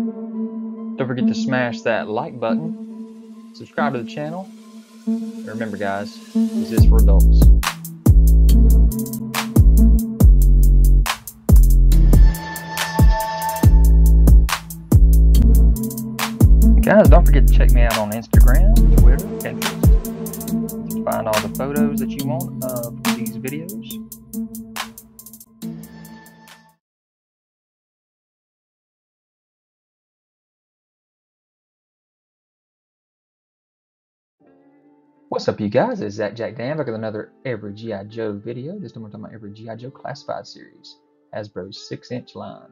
Don't forget to smash that like button, subscribe to the channel. And remember, guys, this is for adults. Guys, don't forget to check me out on Instagram, Twitter, to find all the photos that you want of these videos. What's up, you guys? It's ZacJacDan back with another Every G.I. Joe video. This time we're talking about Every G.I. Joe Classified series, Hasbro's 6 inch line.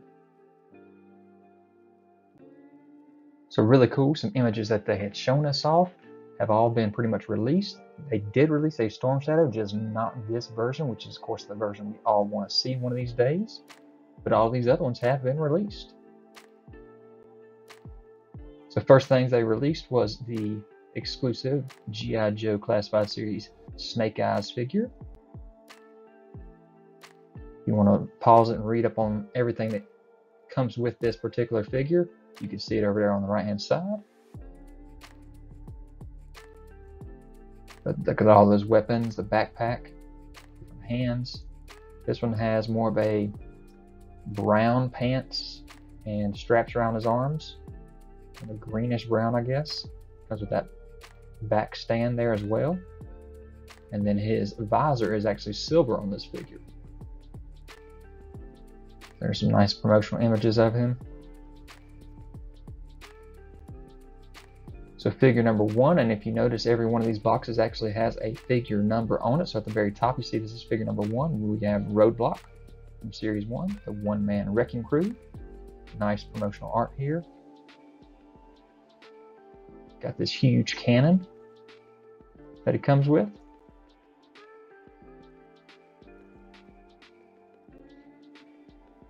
So, really cool. Some images that they had shown us off have all been pretty much released. They did release a Storm Shadow, just not this version, which is, of course, the version we all want to see one of these days. But all these other ones have been released. So, first things they released was the exclusive G.I. Joe Classified Series Snake Eyes figure. You want to pause it and read up on everything that comes with this particular figure. You can see it over there on the right hand side. But look at all those weapons, the backpack, hands. This one has more of a brown pants and straps around his arms. And a greenish brown, I guess, because of that back stand there as well. And then his visor is actually silver on this figure. There's some nice promotional images of him. So figure number one, and if you notice every one of these boxes actually has a figure number on it. So at the very top you see this is figure number one. We have Roadblock from series one, the one-man wrecking crew. Nice promotional art here. Got this huge cannon that it comes with.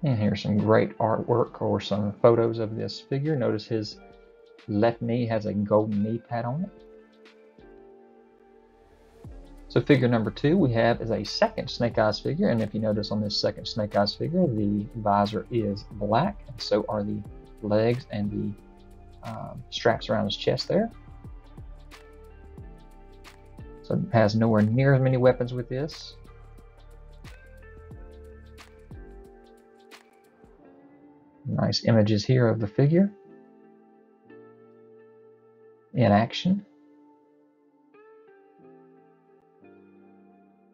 And here's some great artwork or some photos of this figure. Notice his left knee has a golden knee pad on it. So figure number two we have is a second Snake Eyes figure. And if you notice on this second Snake Eyes figure, the visor is black. And so are the legs and the um, straps around his chest there. So it has nowhere near as many weapons with this. Nice images here of the figure in action.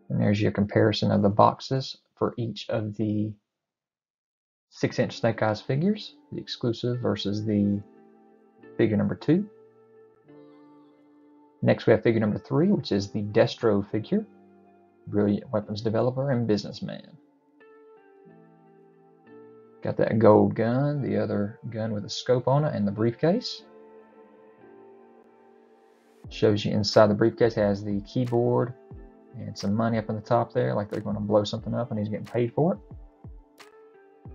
And there's your comparison of the boxes for each of the 6 inch Snake Eyes figures, the exclusive versus the figure number two. Next, we have figure number three, which is the Destro figure, brilliant weapons developer and businessman. Got that gold gun, the other gun with a scope on it, and the briefcase. Shows you inside the briefcase has the keyboard and some money up in the top there, like they're going to blow something up and he's getting paid for it.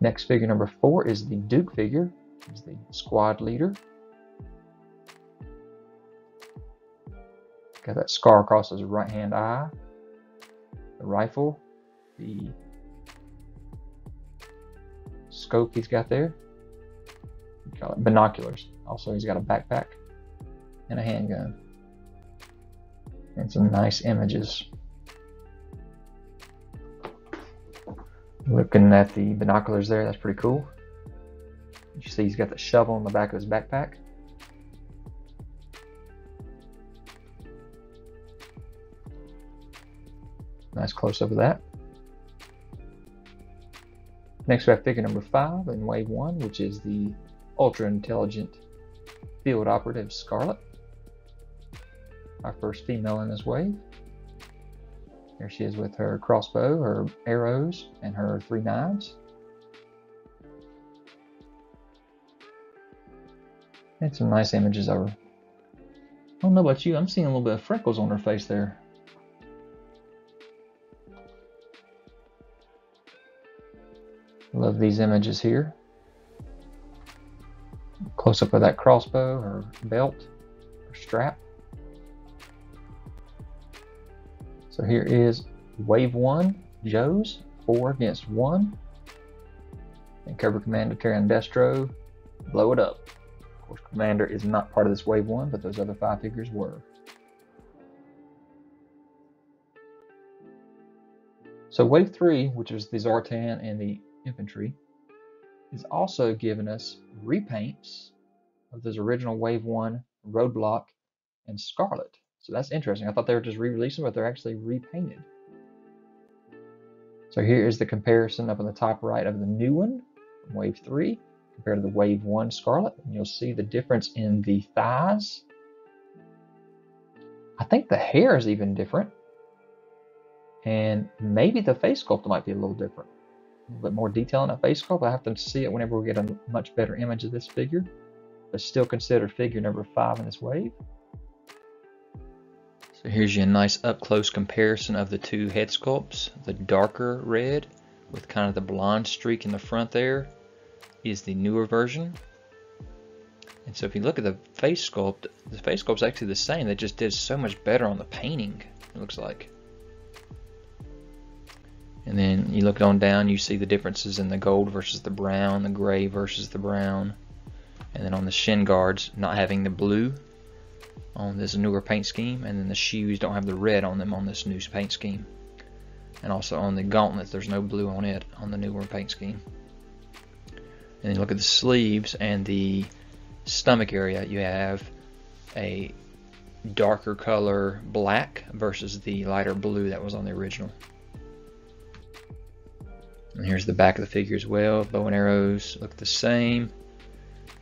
Next figure number four is the Duke figure, He's the squad leader. Got that scar across his right hand eye. The rifle. The scope he's got there. Call it binoculars. Also, he's got a backpack and a handgun. And some nice images. Looking at the binoculars there, that's pretty cool. You see he's got the shovel in the back of his backpack. Nice close up of that. Next we have figure number five in wave one, which is the ultra intelligent field operative Scarlet. Our first female in this wave. There she is with her crossbow, her arrows, and her three knives. And some nice images of her. I don't know about you, I'm seeing a little bit of freckles on her face there. Love these images here. Close up of that crossbow, her belt, her strap. So here is wave one, Joe's, four against one. And Cobra Commander carrying Destro, blow it up. Course, Commander is not part of this wave one, but those other five figures were. So wave three, which is the Zartan and the infantry, is also giving us repaints of those original wave one roadblock and Scarlet. So that's interesting. I thought they were just re-releasing, but they're actually repainted. So here is the comparison up on the top right of the new one, Wave 3, compared to the Wave 1 Scarlet. And you'll see the difference in the thighs. I think the hair is even different. And maybe the face sculpt might be a little different. A little bit more detail in that face sculpt. I have to see it whenever we get a much better image of this figure. But still considered figure number 5 in this wave. So here's your nice up close comparison of the two head sculpts. The darker red with kind of the blonde streak in the front there is the newer version. And so if you look at the face sculpt, the face sculpt's actually the same. They just did so much better on the painting, it looks like. And then you look on down, you see the differences in the gold versus the brown, the gray versus the brown. And then on the shin guards, not having the blue on this newer paint scheme and then the shoes don't have the red on them on this new paint scheme and also on the gauntlets there's no blue on it on the newer paint scheme and look at the sleeves and the stomach area you have a darker color black versus the lighter blue that was on the original and here's the back of the figure as well bow and arrows look the same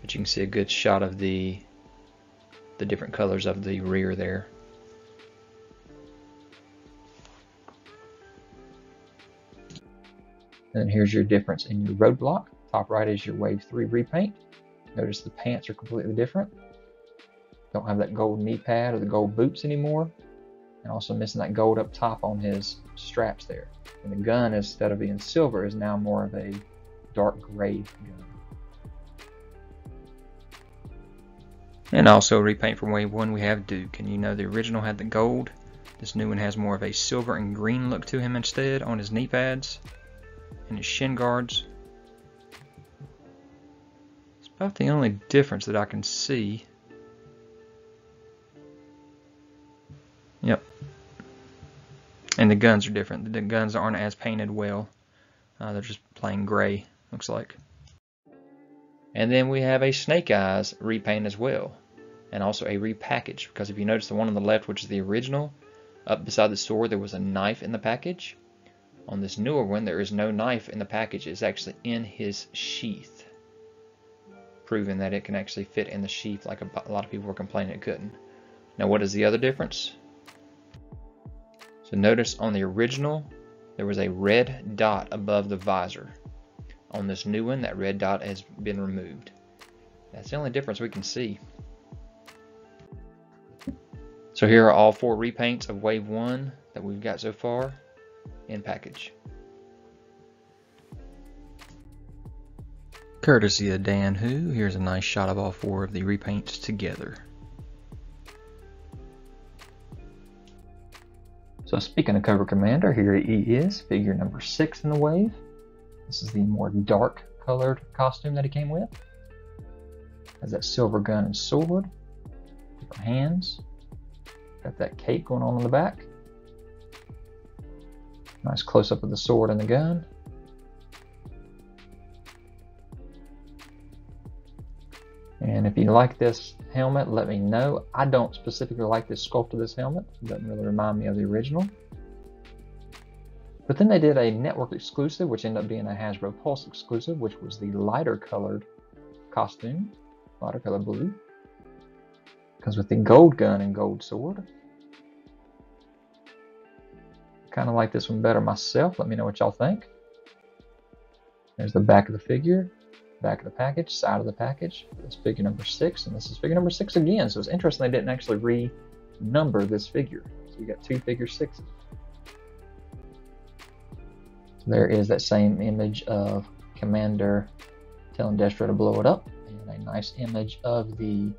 but you can see a good shot of the the different colors of the rear there. And here's your difference in your roadblock. Top right is your Wave 3 repaint. Notice the pants are completely different. Don't have that gold knee pad or the gold boots anymore. And also missing that gold up top on his straps there. And the gun, instead of being silver, is now more of a dark gray gun. And also repaint from wave 1 we have Duke. And you know the original had the gold. This new one has more of a silver and green look to him instead on his knee pads and his shin guards. About the only difference that I can see. Yep. And the guns are different. The guns aren't as painted well. Uh, they're just plain gray, looks like. And then we have a Snake Eyes repaint as well and also a repackage because if you notice the one on the left which is the original up beside the sword there was a knife in the package on this newer one there is no knife in the package it's actually in his sheath proving that it can actually fit in the sheath like a, a lot of people were complaining it couldn't. Now what is the other difference? So notice on the original there was a red dot above the visor. On this new one that red dot has been removed. That's the only difference we can see. So here are all four repaints of wave one that we've got so far in package. Courtesy of Dan Who, here's a nice shot of all four of the repaints together. So speaking of Cobra Commander, here he is, figure number six in the wave. This is the more dark colored costume that he came with. Has that silver gun and sword, different hands, Got that cape going on in the back. Nice close up of the sword and the gun. And if you like this helmet, let me know. I don't specifically like this sculpt of this helmet. It doesn't really remind me of the original. But then they did a network exclusive, which ended up being a Hasbro Pulse exclusive, which was the lighter colored costume, lighter colored blue. Comes with the gold gun and gold sword. Kind of like this one better myself. Let me know what y'all think. There's the back of the figure, back of the package, side of the package. This figure number six, and this is figure number six again. So it's interesting they didn't actually renumber this figure. So you got two figure sixes. There is that same image of Commander telling Destro to blow it up, and a nice image of the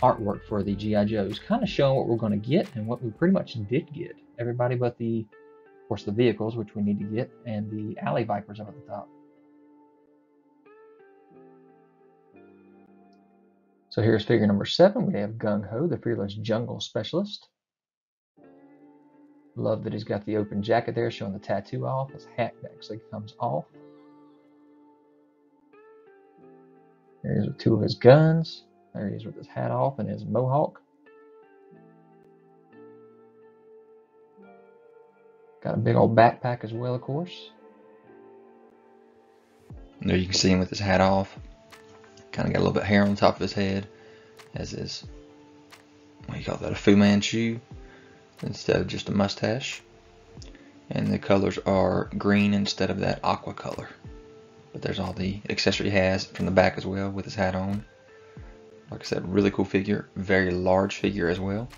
artwork for the G.I. Joes, kind of showing what we're going to get and what we pretty much did get. Everybody but the, of course, the vehicles, which we need to get, and the alley vipers up at the top. So here's figure number seven. We have Gung Ho, the fearless jungle specialist. Love that he's got the open jacket there showing the tattoo off. His hat actually comes off. There he is with two of his guns. There he is with his hat off and his mohawk. Got a big old backpack as well, of course. There you can see him with his hat off. Kind of got a little bit of hair on top of his head. as his, what do you call that, a Fu Manchu instead of just a mustache. And the colors are green instead of that aqua color. But there's all the accessory he has from the back as well with his hat on. Like I said, really cool figure. Very large figure as well.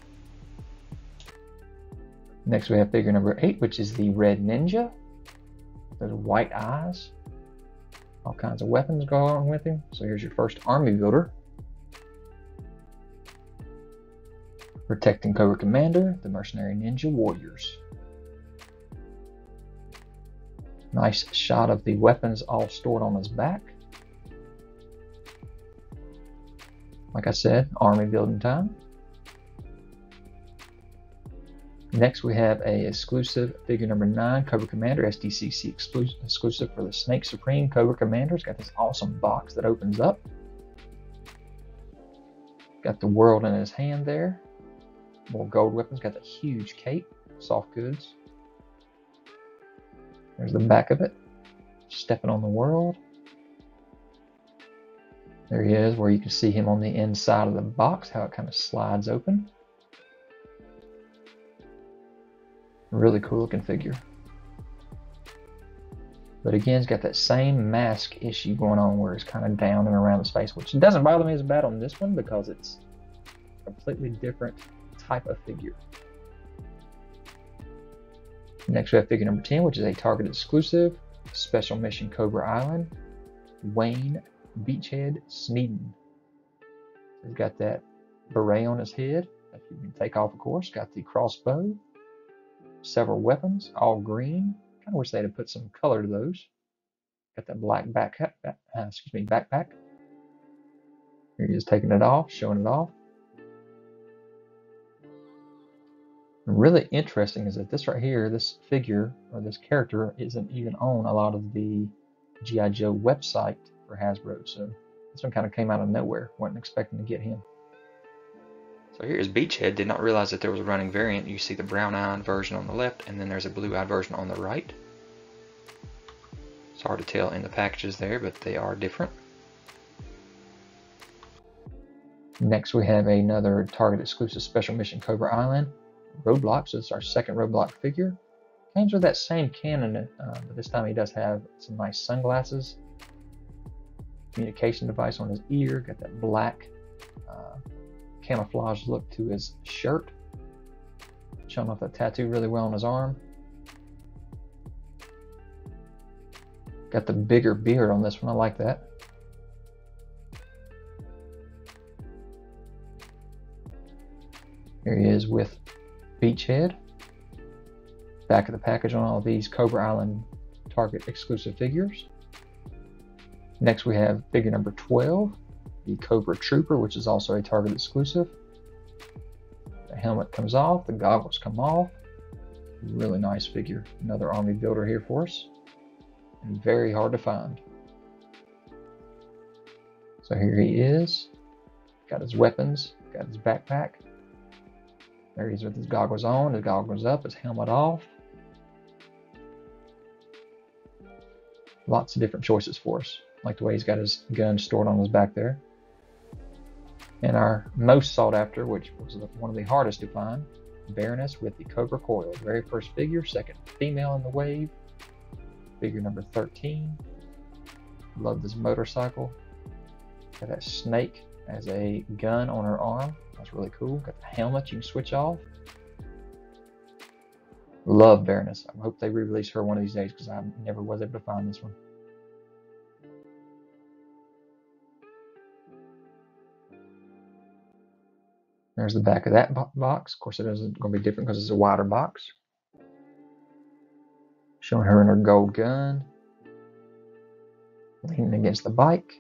Next we have figure number eight, which is the Red Ninja. There's white eyes. All kinds of weapons go along with him. So here's your first army builder. Protecting Cobra Commander, the Mercenary Ninja Warriors. Nice shot of the weapons all stored on his back. Like I said, army building time. Next, we have a exclusive figure number nine, Cobra Commander SDCC exclusive for the Snake Supreme Cobra Commander. It's got this awesome box that opens up. Got the world in his hand there. More gold weapons. Got the huge cape, soft goods. There's the back of it. Stepping on the world. There he is, where you can see him on the inside of the box, how it kind of slides open. Really cool looking figure. But again, it's got that same mask issue going on where it's kind of down and around his face, which doesn't bother me as bad on this one because it's a completely different type of figure. Next we have figure number 10, which is a Target exclusive, Special Mission Cobra Island, Wayne Beachhead Sneeden. He's got that beret on his head that you can take off, of course. Got the crossbow, several weapons, all green. Kind of wish they'd have put some color to those. Got that black backpack, uh, excuse me, backpack. Here he is taking it off, showing it off. Really interesting is that this right here, this figure or this character isn't even on a lot of the G.I. Joe website for Hasbro. So this one kind of came out of nowhere. Wasn't expecting to get him. So here's Beachhead. Did not realize that there was a running variant. You see the brown-eyed version on the left, and then there's a blue-eyed version on the right. It's hard to tell in the packages there, but they are different. Next we have another Target exclusive Special Mission Cobra Island. Roadblock, so it's our second Roadblock figure. Comes with that same cannon, uh, but this time he does have some nice sunglasses. Communication device on his ear, got that black uh, camouflage look to his shirt. Showing off that tattoo really well on his arm. Got the bigger beard on this one. I like that. Here he is with Beachhead. Back of the package on all these Cobra Island Target exclusive figures. Next we have figure number 12 the Cobra Trooper, which is also a Target exclusive. The helmet comes off, the goggles come off. Really nice figure. Another army builder here for us. And very hard to find. So here he is. Got his weapons, got his backpack. There he is with his goggles on, his goggles up, his helmet off. Lots of different choices for us. Like the way he's got his gun stored on his back there. And our most sought after, which was one of the hardest to find, Baroness with the Cobra Coil. Very first figure, second female in the wave. Figure number 13. Love this motorcycle. Got that snake as a gun on her arm. That's really cool. Got the helmet you can switch off. Love Baroness. I hope they re-release her one of these days because I never was able to find this one. There's the back of that box. Of course, it isn't going to be different because it's a wider box. Showing her in her gold gun. Leaning against the bike.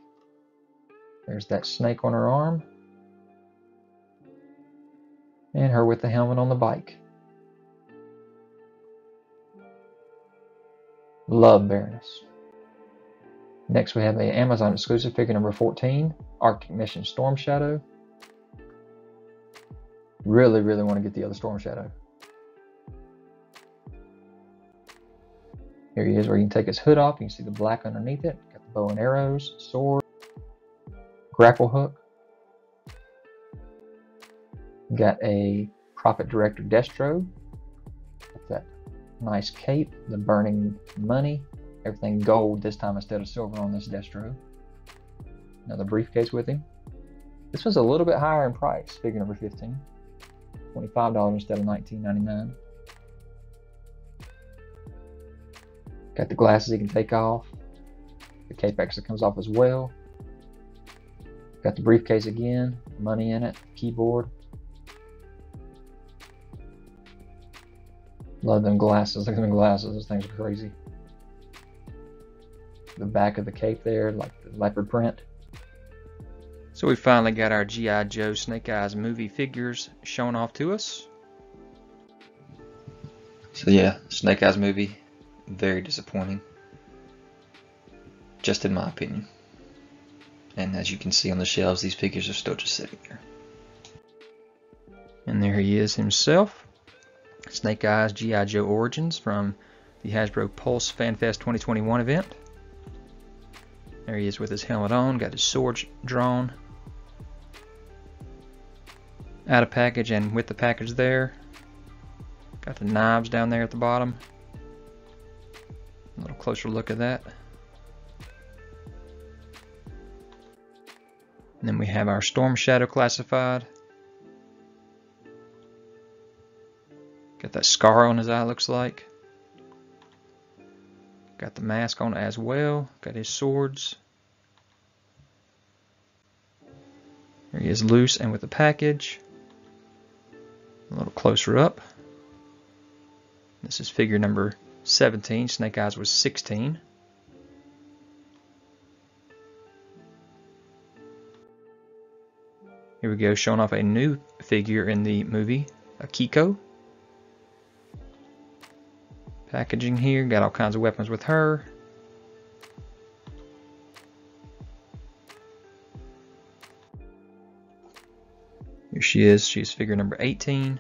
There's that snake on her arm. And her with the helmet on the bike. Love Baroness. Next we have a Amazon exclusive figure number 14, Arctic Mission Storm Shadow. Really, really want to get the other Storm Shadow. Here he is where you can take his hood off. You can see the black underneath it. Got the bow and arrows, sword, grapple hook. Got a Profit Director Destro. Got that nice cape, the burning money. Everything gold this time instead of silver on this Destro. Another briefcase with him. This was a little bit higher in price, figure number 15. $25 instead of $19.99. Got the glasses he can take off. The cape extra comes off as well. Got the briefcase again, money in it, keyboard. Love them glasses. Look at them glasses. Those things are crazy. The back of the cape there, like the leopard print. So we finally got our G.I. Joe Snake Eyes movie figures shown off to us. So yeah, Snake Eyes movie, very disappointing. Just in my opinion. And as you can see on the shelves, these figures are still just sitting there. And there he is himself. Snake Eyes G.I. Joe Origins from the Hasbro Pulse FanFest 2021 event. There he is with his helmet on, got his sword drawn. Out of package and with the package there. Got the knives down there at the bottom. A little closer look at that. And then we have our Storm Shadow classified. Got that scar on his eye, looks like. Got the mask on as well. Got his swords. There he is loose and with the package. A little closer up. This is figure number 17. Snake Eyes was 16. Here we go, showing off a new figure in the movie, Akiko. Packaging here, got all kinds of weapons with her. Here she is, she's figure number 18.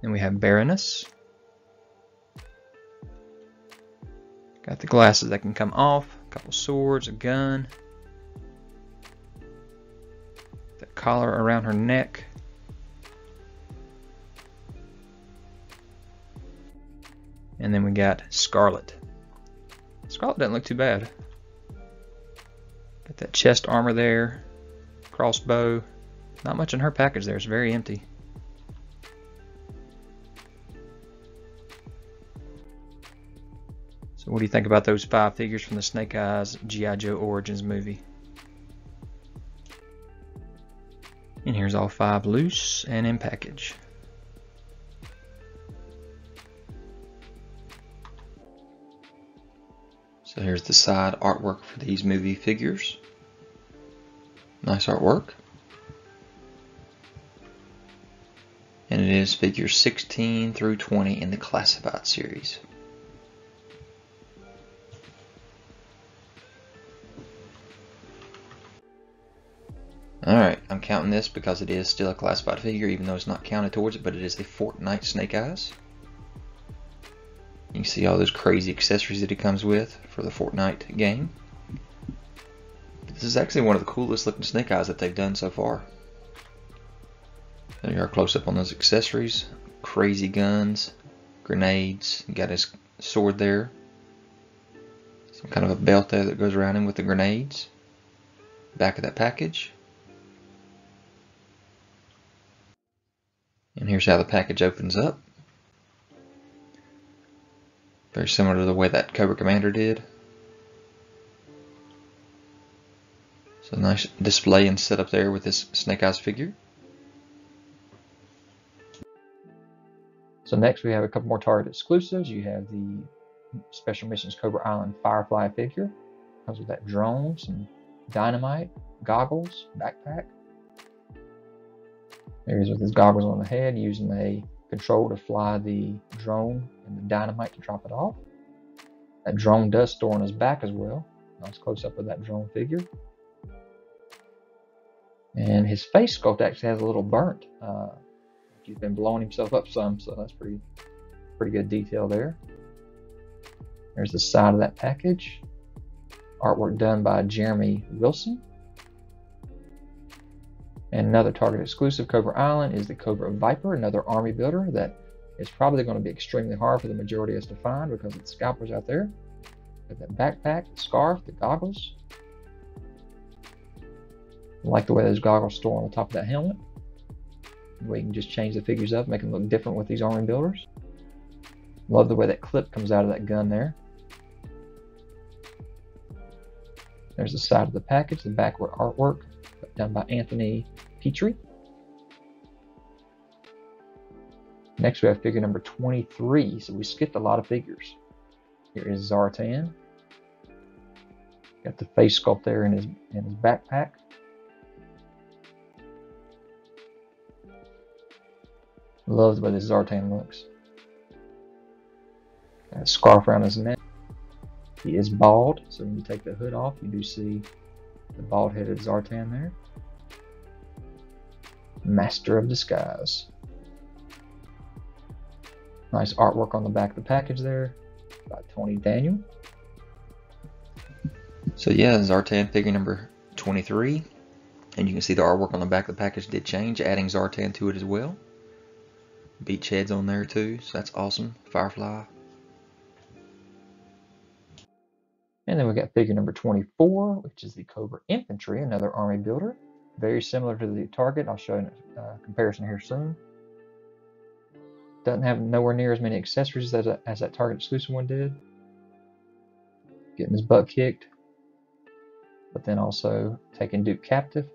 Then we have Baroness. Got the glasses that can come off, a couple swords, a gun. That collar around her neck. And then we got Scarlet. Scarlet doesn't look too bad. Got that chest armor there, crossbow. Not much in her package there, it's very empty. So what do you think about those five figures from the Snake Eyes G.I. Joe Origins movie? And here's all five loose and in package. So here's the side artwork for these movie figures. Nice artwork. And it is figures 16 through 20 in the classified series. Alright, I'm counting this because it is still a classified figure even though it's not counted towards it, but it is the Fortnite Snake Eyes. You can see all those crazy accessories that it comes with for the Fortnite game. This is actually one of the coolest looking Snake Eyes that they've done so far. There you are close up on those accessories. Crazy guns, grenades, got his sword there. Some kind of a belt there that goes around him with the grenades. Back of that package. And here's how the package opens up. Very similar to the way that Cobra Commander did. So nice display and setup there with this Snake Eyes figure. So next we have a couple more Target exclusives. You have the Special Missions Cobra Island Firefly figure. Comes with that drone, some dynamite, goggles, backpack. There he is with his goggles on the head, using a control to fly the drone and the dynamite to drop it off. That drone does store on his back as well. Nice close up of that drone figure. And his face sculpt actually has a little burnt. Uh, he's been blowing himself up some, so that's pretty pretty good detail there. There's the side of that package. Artwork done by Jeremy Wilson. And another Target exclusive Cobra Island is the Cobra Viper, another army builder that is probably going to be extremely hard for the majority of us to find because it's scalpers out there. Got that backpack, the scarf, the goggles. I like the way those goggles store on the top of that helmet. We can just change the figures up, make them look different with these army builders. Love the way that clip comes out of that gun there. There's the side of the package, the backward artwork done by Anthony Petrie. Next we have figure number 23, so we skipped a lot of figures. Here is Zartan. Got the face sculpt there in his in his backpack. Love the way this Zartan looks. Got a scarf around his neck. He is bald, so when you take the hood off, you do see the bald-headed Zartan there. Master of Disguise. Nice artwork on the back of the package there by Tony Daniel. So yeah, Zartan figure number 23. And you can see the artwork on the back of the package did change, adding Zartan to it as well. Beach heads on there too, so that's awesome. Firefly. And then we got figure number 24, which is the Cobra Infantry, another army builder. Very similar to the target. I'll show a uh, comparison here soon. Doesn't have nowhere near as many accessories as, a, as that target exclusive one did. Getting his butt kicked. But then also taking Duke captive.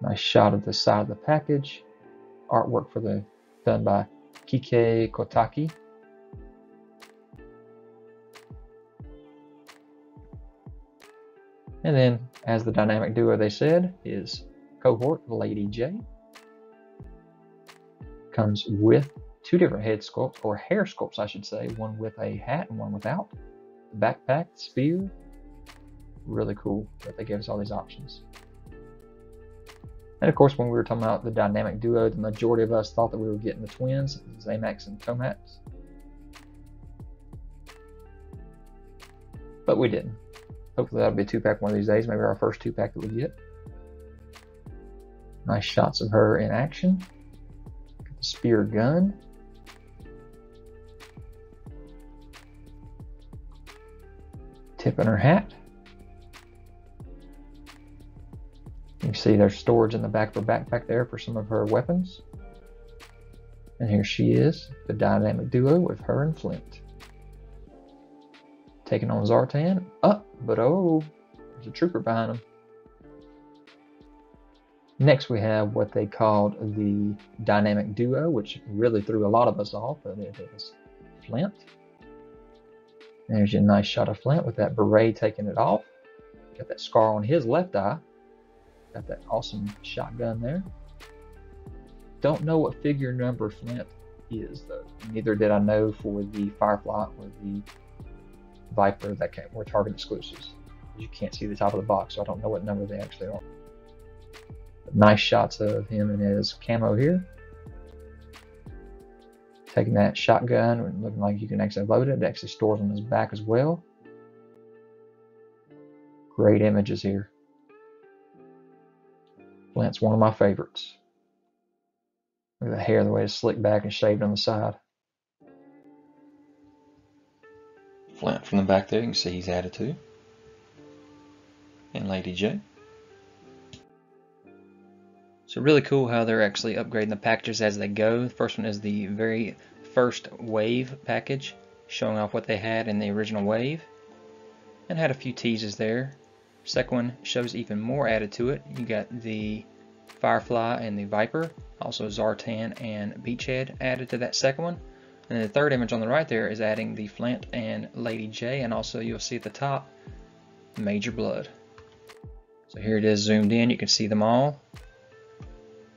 Nice shot of the side of the package. Artwork for the done by Kike Kotaki. And then, as the dynamic duo they said, is cohort Lady Jaye. Comes with two different head sculpts, or hair sculpts, I should say, one with a hat and one without. Backpack, spear, really cool that they gave us all these options. And of course, when we were talking about the dynamic duo, the majority of us thought that we were getting the twins, Xamot and Tomax. But we didn't. Hopefully that'll be a two-pack one of these days. Maybe our first two-pack that we get. Nice shots of her in action. Spear gun. Tip in her hat. You see there's storage in the back of her backpack there for some of her weapons. And here she is, the dynamic duo with her and Flint. Taking on Zartan. Up, but oh, there's a trooper behind him. Next, we have what they called the dynamic duo, which really threw a lot of us off, but it is Flint. There's your nice shot of Flint with that beret taking it off. Got that scar on his left eye. Got that awesome shotgun there. Don't know what figure number Flint is, though. Neither did I know for the Firefly or the Viper that can, were Target exclusives. You can't see the top of the box, so I don't know what number they actually are. But nice shots of him in his camo here. Taking that shotgun, looking like you can actually load it. It actually stores on his back as well. Great images here. Flint's one of my favorites. Look at the hair, the way it's slicked back and shaved on the side. Flint from the back there, you can see added to. And Lady Jaye. So really cool how they're actually upgrading the packages as they go. The first one is the very first wave package, showing off what they had in the original wave. And had a few teases there. Second one shows even more added to it. You got the Firefly and the Viper, also Zartan and Beachhead added to that second one. And the third image on the right there is adding the Flint and Lady Jaye, and also you'll see at the top, Major Blood. So here it is zoomed in, you can see them all.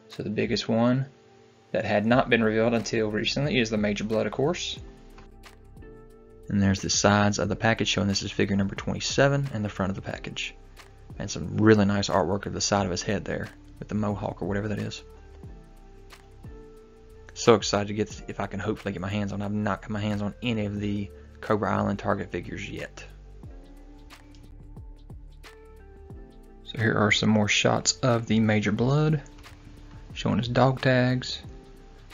So the biggest one that had not been revealed until recently is the Major Blood, of course. And there's the sides of the package showing this is figure number 27 and the front of the package. And some really nice artwork of the side of his head there with the mohawk or whatever that is. So excited to get if I can hopefully get my hands on. I've not got my hands on any of the Cobra Island Target figures yet. So here are some more shots of the Major Blood, showing his dog tags,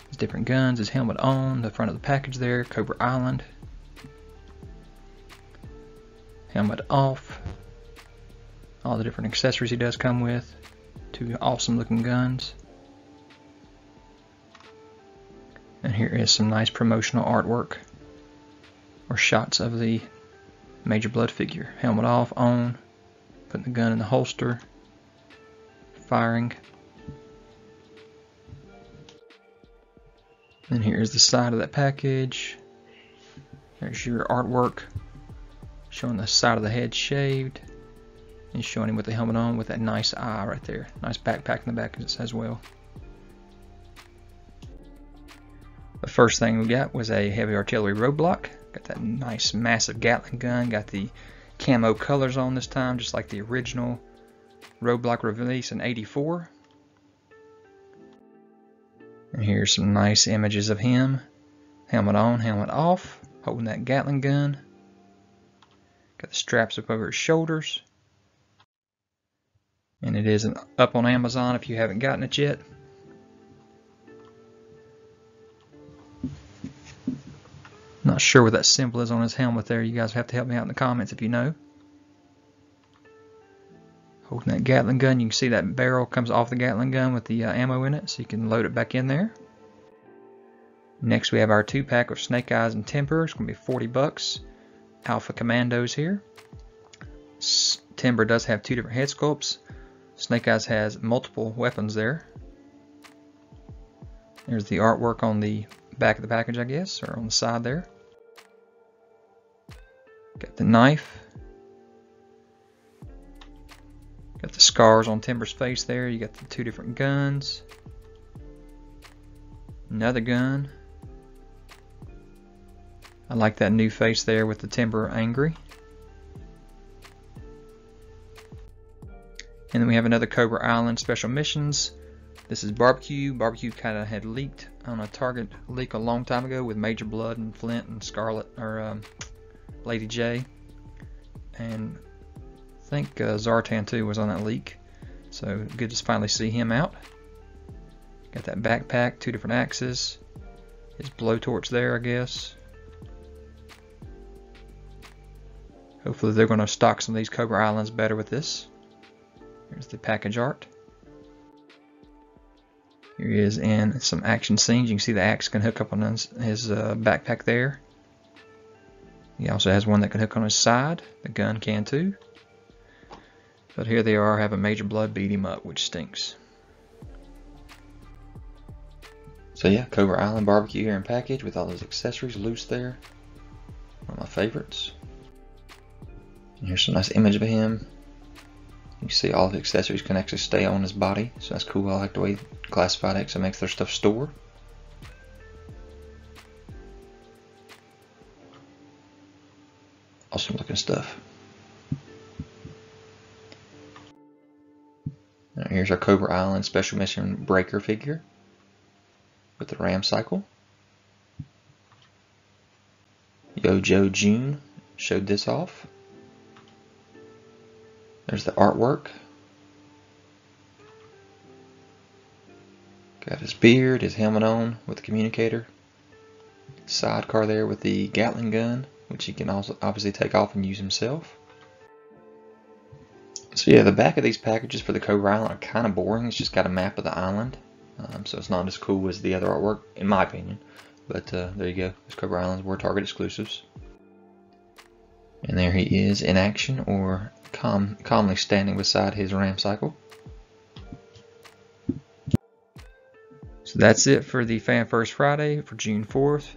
his different guns, his helmet on, the front of the package there, Cobra Island. Helmet off. All the different accessories he does come with. Two awesome looking guns. And here is some nice promotional artwork or shots of the Major Blood figure. Helmet off, on, putting the gun in the holster, firing. And here's the side of that package. There's your artwork showing the side of the head shaved and showing him with the helmet on with that nice eye right there. Nice backpack in the back as well. The first thing we got was a heavy artillery roadblock. Got that nice massive Gatling gun. Got the camo colors on this time, just like the original roadblock release in 84. And here's some nice images of him. Helmet on, helmet off, holding that Gatling gun. Got the straps up over his shoulders. And it is up on Amazon if you haven't gotten it yet. Not sure what that symbol is on his helmet there. You guys have to help me out in the comments if you know. Holding that Gatling gun, you can see that barrel comes off the Gatling gun with the uh, ammo in it, so you can load it back in there. Next we have our two pack of Snake Eyes and Timber. It's going to be 40 bucks. Alpha Commandos here. Timber does have two different head sculpts. Snake Eyes has multiple weapons there. There's the artwork on the back of the package, I guess, or on the side there. Got the knife. Got the scars on Timber's face there. You got the two different guns. Another gun. I like that new face there with the Timber angry. And then we have another Cobra Island Special Missions. This is Barbecue. Barbecue kind of had leaked on a Target leak a long time ago with Major Blood and Flint and Scarlet, or um, Lady Jaye. And I think uh, Zartan too was on that leak. So good to finally see him out. Got that backpack, two different axes. His blowtorch there, I guess. Hopefully they're going to stock some of these Cobra Islands better with this. Here's the package art. Here he is in some action scenes. You can see the axe can hook up on his, his uh, backpack there. He also has one that can hook on his side. The gun can too. But here they are having Major Blood beat him up, which stinks. So yeah, Cobra Island barbecue here in package with all those accessories loose there. One of my favorites. And here's some nice image of him. You see all the accessories can actually stay on his body, so that's cool. I like the way Classified X makes their stuff store. Awesome looking stuff. Now here's our Cobra Island Special Mission Breaker figure with the Ram Cycle. Yo Joe June showed this off. There's the artwork. Got his beard, his helmet on with the communicator. Sidecar there with the Gatling gun which he can also obviously take off and use himself. So yeah, the back of these packages for the Cobra Island are kind of boring. It's just got a map of the island. Um, so it's not as cool as the other artwork, in my opinion. But uh, there you go. These Cobra Islands were Target exclusives. And there he is in action, or calm, calmly standing beside his ram cycle. So that's it for the Fan First Friday for June 4th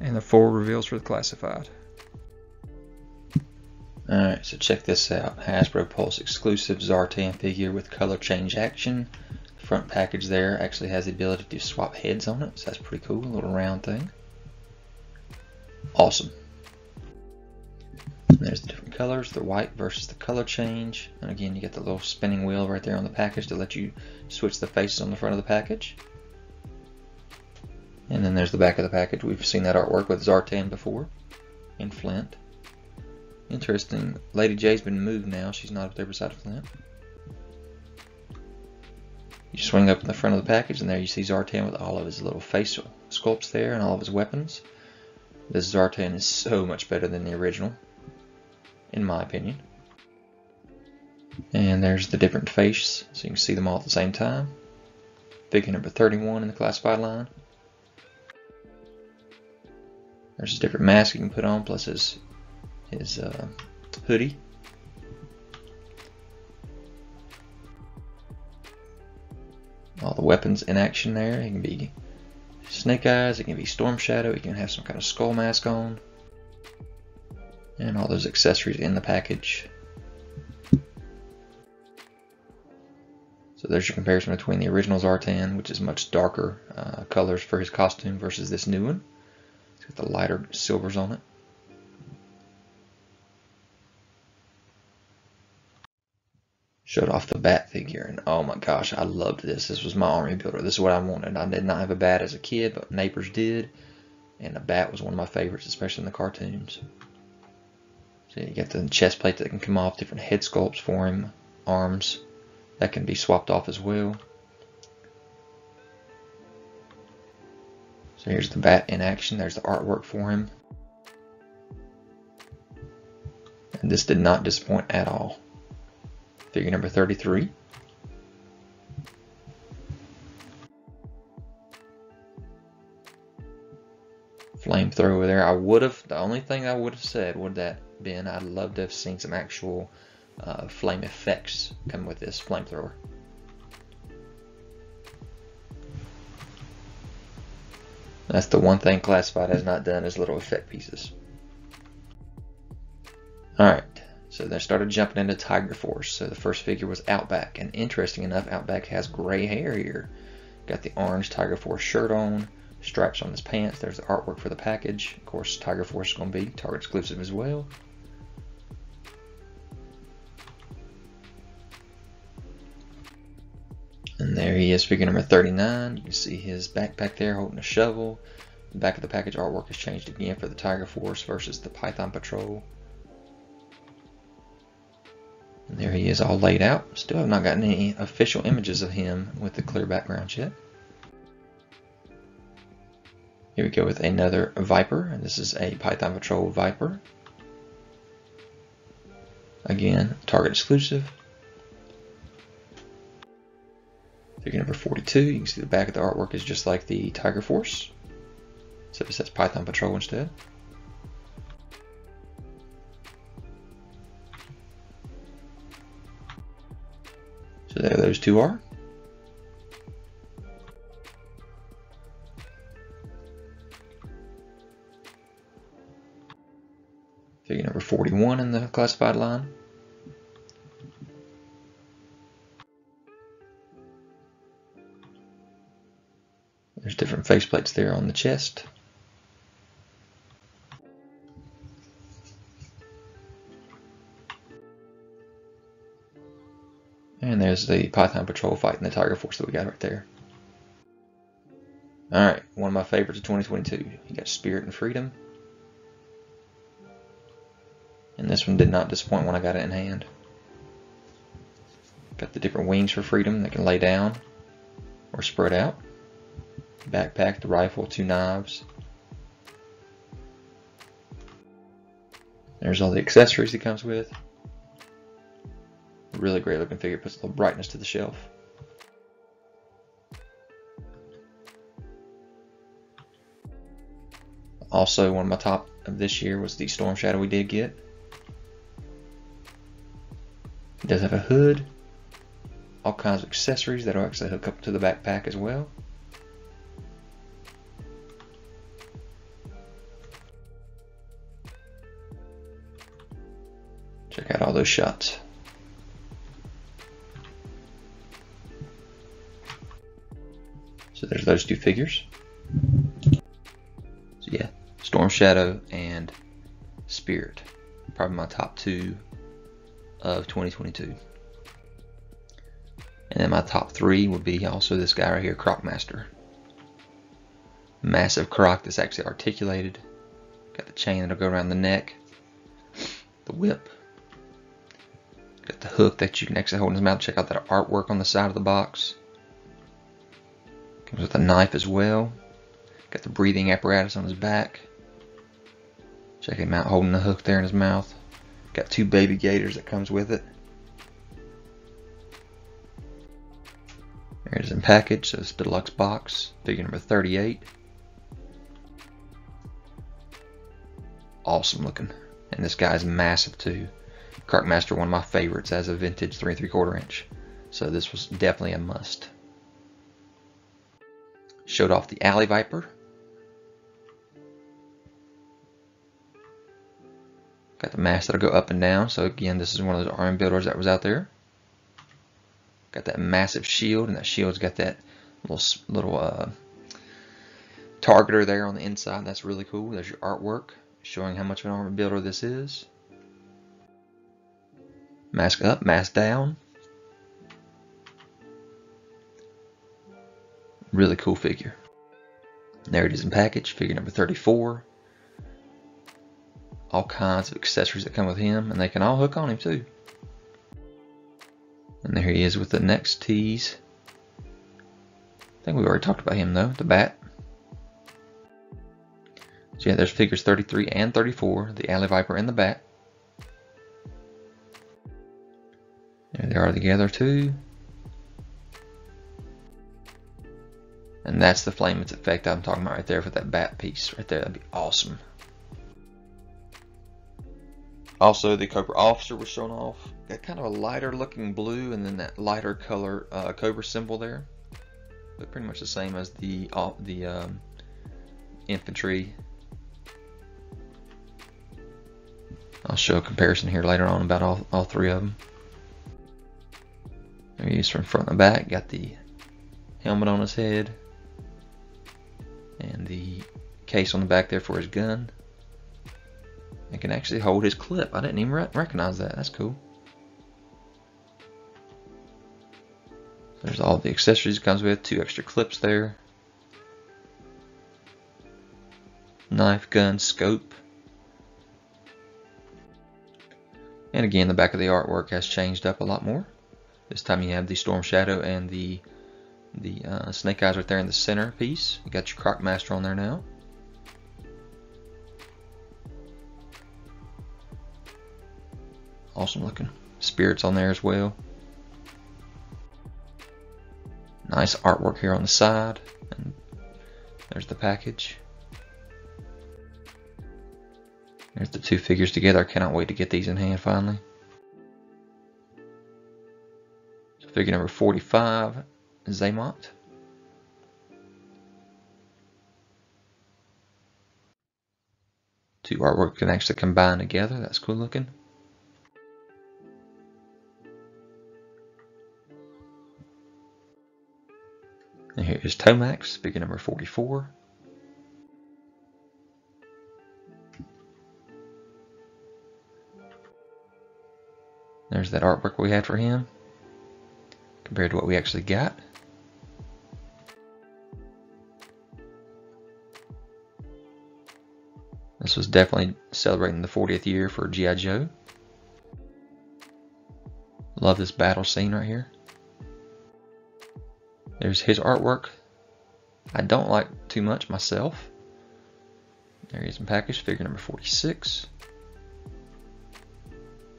and the full reveals for the classified. Alright, so check this out. Hasbro Pulse exclusive Zartan figure with color change action. Front package there actually has the ability to swap heads on it, so that's pretty cool. A little round thing. Awesome. There's the different colors, the white versus the color change. And again, you get the little spinning wheel right there on the package to let you switch the faces on the front of the package. And then there's the back of the package. We've seen that artwork with Zartan before in Flint. Interesting. Lady Jaye's been moved now. She's not up there beside Flint. You swing up in the front of the package, and there you see Zartan with all of his little face sculpts there and all of his weapons. This Zartan is so much better than the original, in my opinion. And there's the different face, so you can see them all at the same time. Figure number 31 in the classified line. There's a different mask you can put on, plus his his uh, hoodie. All the weapons in action there. It can be Snake Eyes, it can be Storm Shadow, it can have some kind of skull mask on. And all those accessories in the package. So there's your comparison between the original Zartan, which is much darker uh, colors for his costume, versus this new one. It's got the lighter silvers on it. showed off the bat figure and oh my gosh I loved this this was my army builder this is what I wanted I did not have a bat as a kid but neighbors did and the bat was one of my favorites especially in the cartoons you get the chest plate that can come off different head sculpts for him arms that can be swapped off as well so here's the bat in action there's the artwork for him and this did not disappoint at all Figure number 33. Flamethrower there. I would have, the only thing I would have said would that been, I'd love to have seen some actual uh, flame effects come with this flamethrower. That's the one thing Classified has not done is little effect pieces. Alright, so they started jumping into Tiger Force. So the first figure was Outback. And interesting enough, Outback has gray hair here. Got the orange Tiger Force shirt on, stripes on his pants. There's the artwork for the package. Of course, Tiger Force is going to be Target exclusive as well. And there he is, figure number 39. You can see his backpack there holding a shovel. The back of the package artwork has changed again for the Tiger Force versus the Python Patrol. And there he is all laid out. Still have not gotten any official images of him with the clear background yet. Here we go with another Viper. And this is a Python Patrol Viper. Again, Target exclusive. Figure number 42. You can see the back of the artwork is just like the Tiger Force. Except it says Python Patrol instead. So there those two are. Figure number 41 in the classified line. There's different faceplates there on the chest. And there's the Python Patrol fighting the Tiger Force that we got right there. Alright, one of my favorites of 2022. You got Spirit and Freedom. And this one did not disappoint when I got it in hand. Got the different wings for freedom that can lay down or spread out. Backpack, the rifle, two knives. There's all the accessories it comes with. Really great looking figure, puts a little brightness to the shelf. Also, one of my top of this year was the Storm Shadow we did get. It does have a hood, all kinds of accessories that'll actually hook up to the backpack as well. Those shots. So there's those two figures. So yeah, Storm Shadow and Spirit. Probably my top two of 2022. And then my top three would be also this guy right here, Crocmaster. Massive croc that's actually articulated. Got the chain that'll go around the neck. The whip. Got the hook that you can actually hold in his mouth. Check out that artwork on the side of the box. Comes with a knife as well. Got the breathing apparatus on his back. Check him out holding the hook there in his mouth. Got two baby gators that comes with it. There it is in package, so it's deluxe box, figure number 38. Awesome looking. And this guy's massive too. Crocmaster, one of my favorites as a vintage 3 and 3 quarter inch. So this was definitely a must. Showed off the Alley Viper. Got the mask that'll go up and down. So again, this is one of those arm builders that was out there. Got that massive shield, and that shield's got that little little uh, targeter there on the inside. That's really cool. There's your artwork showing how much of an armor builder this is. Mask up, mask down. Really cool figure. There it is in package, figure number 34. All kinds of accessories that come with him, and they can all hook on him too. And there he is with the next tease. I think we already talked about him though, the bat. So yeah, there's figures 33 and 34, the Alley Viper and the bat. Are together too. And that's the Flamens effect I'm talking about right there for that bat piece right there. That'd be awesome. Also, the Cobra Officer was shown off. Got kind of a lighter looking blue and then that lighter color uh, Cobra symbol there. But pretty much the same as the, uh, the um, infantry. I'll show a comparison here later on about all, all three of them. There he is from front and back. Got the helmet on his head and the case on the back there for his gun. It can actually hold his clip. I didn't even re recognize that. That's cool. There's all the accessories it comes with. Two extra clips there. Knife, gun, scope. And again, the back of the artwork has changed up a lot more. This time you have the Storm Shadow and the the uh, snake eyes right there in the center piece. You got your Croc Master on there now. Awesome looking. Spirits on there as well. Nice artwork here on the side. And there's the package. There's the two figures together. I cannot wait to get these in hand finally. Figure number 45 Xamot. Two artwork can actually combine together. That's cool looking. And here is Tomax, figure number 44. There's that artwork we had for him compared to what we actually got. This was definitely celebrating the 40th year for G.I. Joe. Love this battle scene right here. There's his artwork. I don't like too much myself. There he is in package, figure number 46.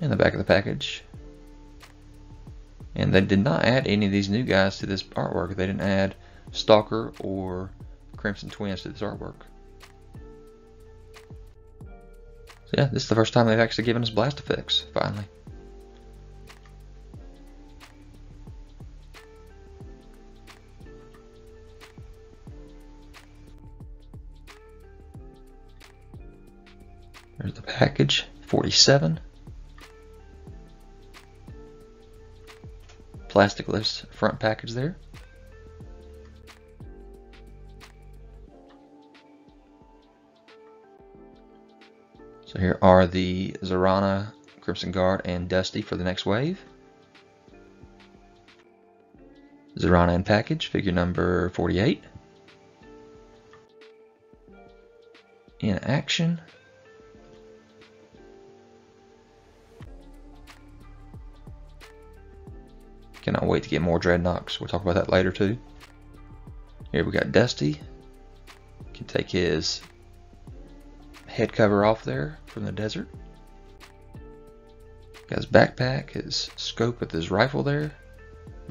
In the back of the package. And they did not add any of these new guys to this artwork. They didn't add Stalker or Crimson Twins to this artwork. So yeah, this is the first time they've actually given us blast effects, finally. There's the package, 47. Plasticless front package there. So here are the Zarana, Crimson Guard, and Dusty for the next wave. Zarana in package, figure number 48. In action. Cannot wait to get more Dreadnoks. We'll talk about that later too. Here we got Dusty. Can take his head cover off there from the desert. Got his backpack, his scope with his rifle there.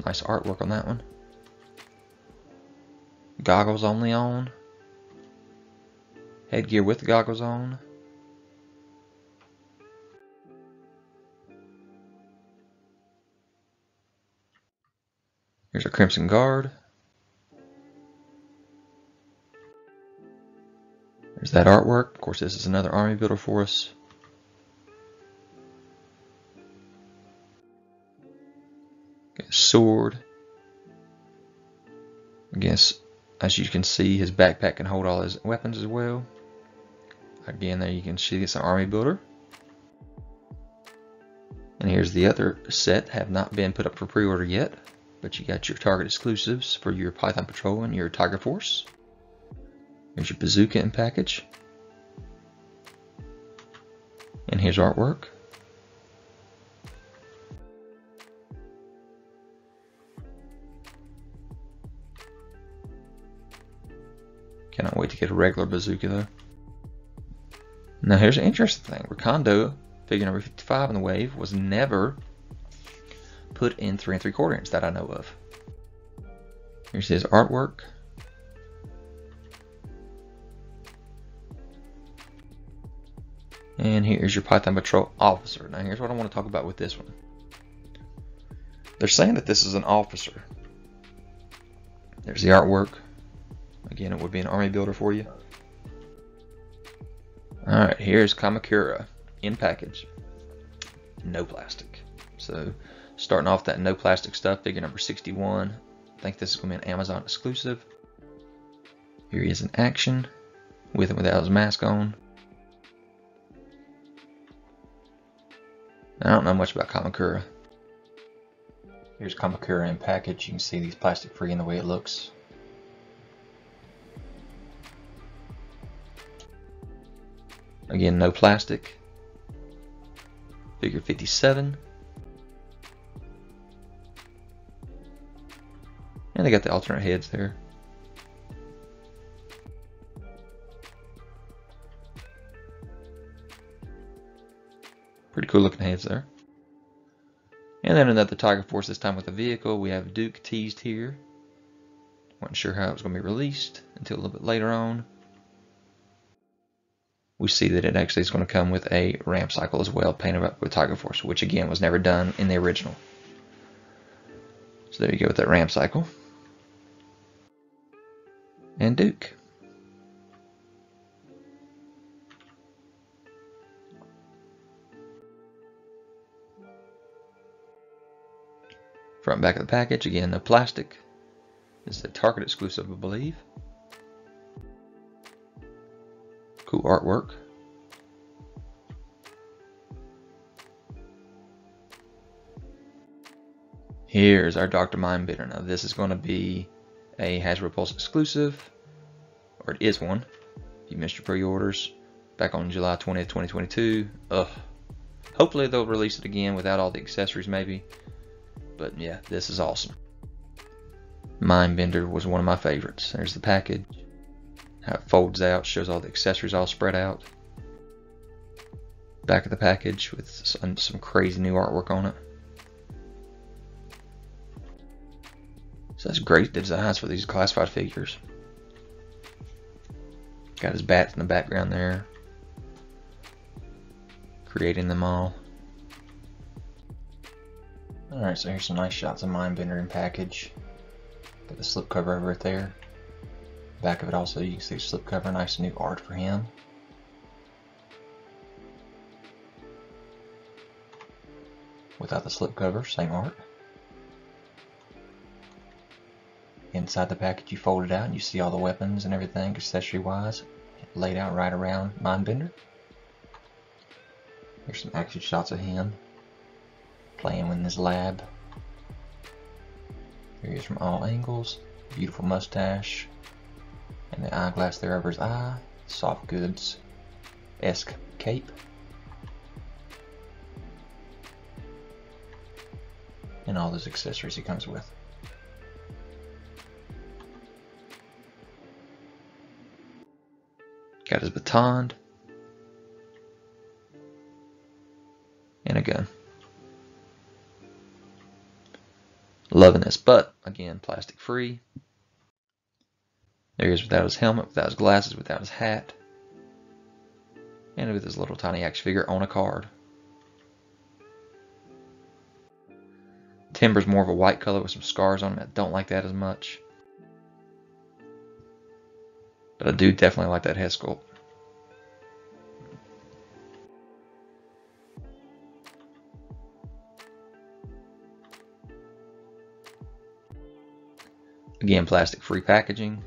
Nice artwork on that one. Goggles only on. Headgear with the goggles on. Here's our Crimson Guard. There's that artwork. Of course, this is another army builder for us. Sword. I guess, as you can see, his backpack can hold all his weapons as well. Again, there you can see it's an army builder. And here's the other set, have not been put up for pre-order yet, but you got your Target exclusives for your Python Patrol and your Tiger Force. Here's your bazooka in package. And here's artwork. Cannot wait to get a regular bazooka though. Now here's an interesting thing. Recondo, figure number 55 in the wave, was never put in 3 and 3 quarter inch that I know of. Here's his artwork. And here's your Python Patrol officer. Now here's what I want to talk about with this one. They're saying that this is an officer. There's the artwork. Again, it would be an army builder for you. Alright, here's Kamakura in package. No plastic. So starting off that no plastic stuff, figure number 61. I think this is going to be an Amazon exclusive. Here he is in action, with and without his mask on. I don't know much about Kamakura. Here's Kamakura in package. You can see these plastic free in the way it looks. Again, no plastic. Figure 57. And they got the alternate heads there. Pretty cool looking heads there. And then another Tiger Force, this time with a vehicle. We have Duke teased here. Wasn't sure how it was going to be released until a little bit later on. We see that it actually is going to come with a ramp cycle as well, painted up with Tiger Force, which again was never done in the original. So there you go with that ramp cycle. And Duke. Front back of the package, again, the plastic. This is a Target exclusive, I believe. Cool artwork. Here's our Dr. Mindbender. Now this is going to be a Hasbro Pulse exclusive, or it is one. If you missed your pre-orders back on July 20th, 2022. Ugh. Hopefully they'll release it again without all the accessories maybe. But yeah, this is awesome. Mindbender was one of my favorites. There's the package. How it folds out, shows all the accessories all spread out. Back of the package with some, some crazy new artwork on it. So that's great designs for these classified figures. Got his bats in the background there. Creating them all. Alright, so here's some nice shots of Mindbender in package. Got the slipcover over it there. Back of it also, you can see the slipcover, nice new art for him. Without the slipcover, same art. Inside the package you fold it out and you see all the weapons and everything accessory wise laid out right around Mindbender. Here's some action shots of him playing in his lab. Here he is from all angles. Beautiful mustache. And the eyeglass there over his eye. Soft goods esque cape. And all those accessories he comes with. Got his baton. And a gun. Loving this, but again, plastic free. There he is without his helmet, without his glasses, without his hat. And with his little tiny action figure on a card. Timber's more of a white color with some scars on him. I don't like that as much. But I do definitely like that head sculpt. Again, plastic free packaging.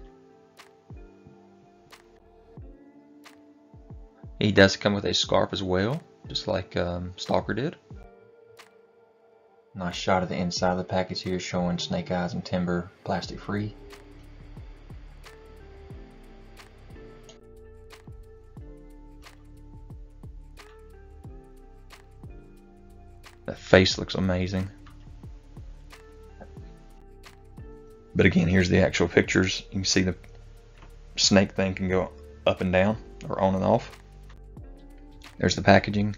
He does come with a scarf as well, just like um, Stalker did. Nice shot of the inside of the package here showing Snake Eyes and Timber plastic free. That face looks amazing. But again, here's the actual pictures. You can see the snake thing can go up and down or on and off. There's the packaging.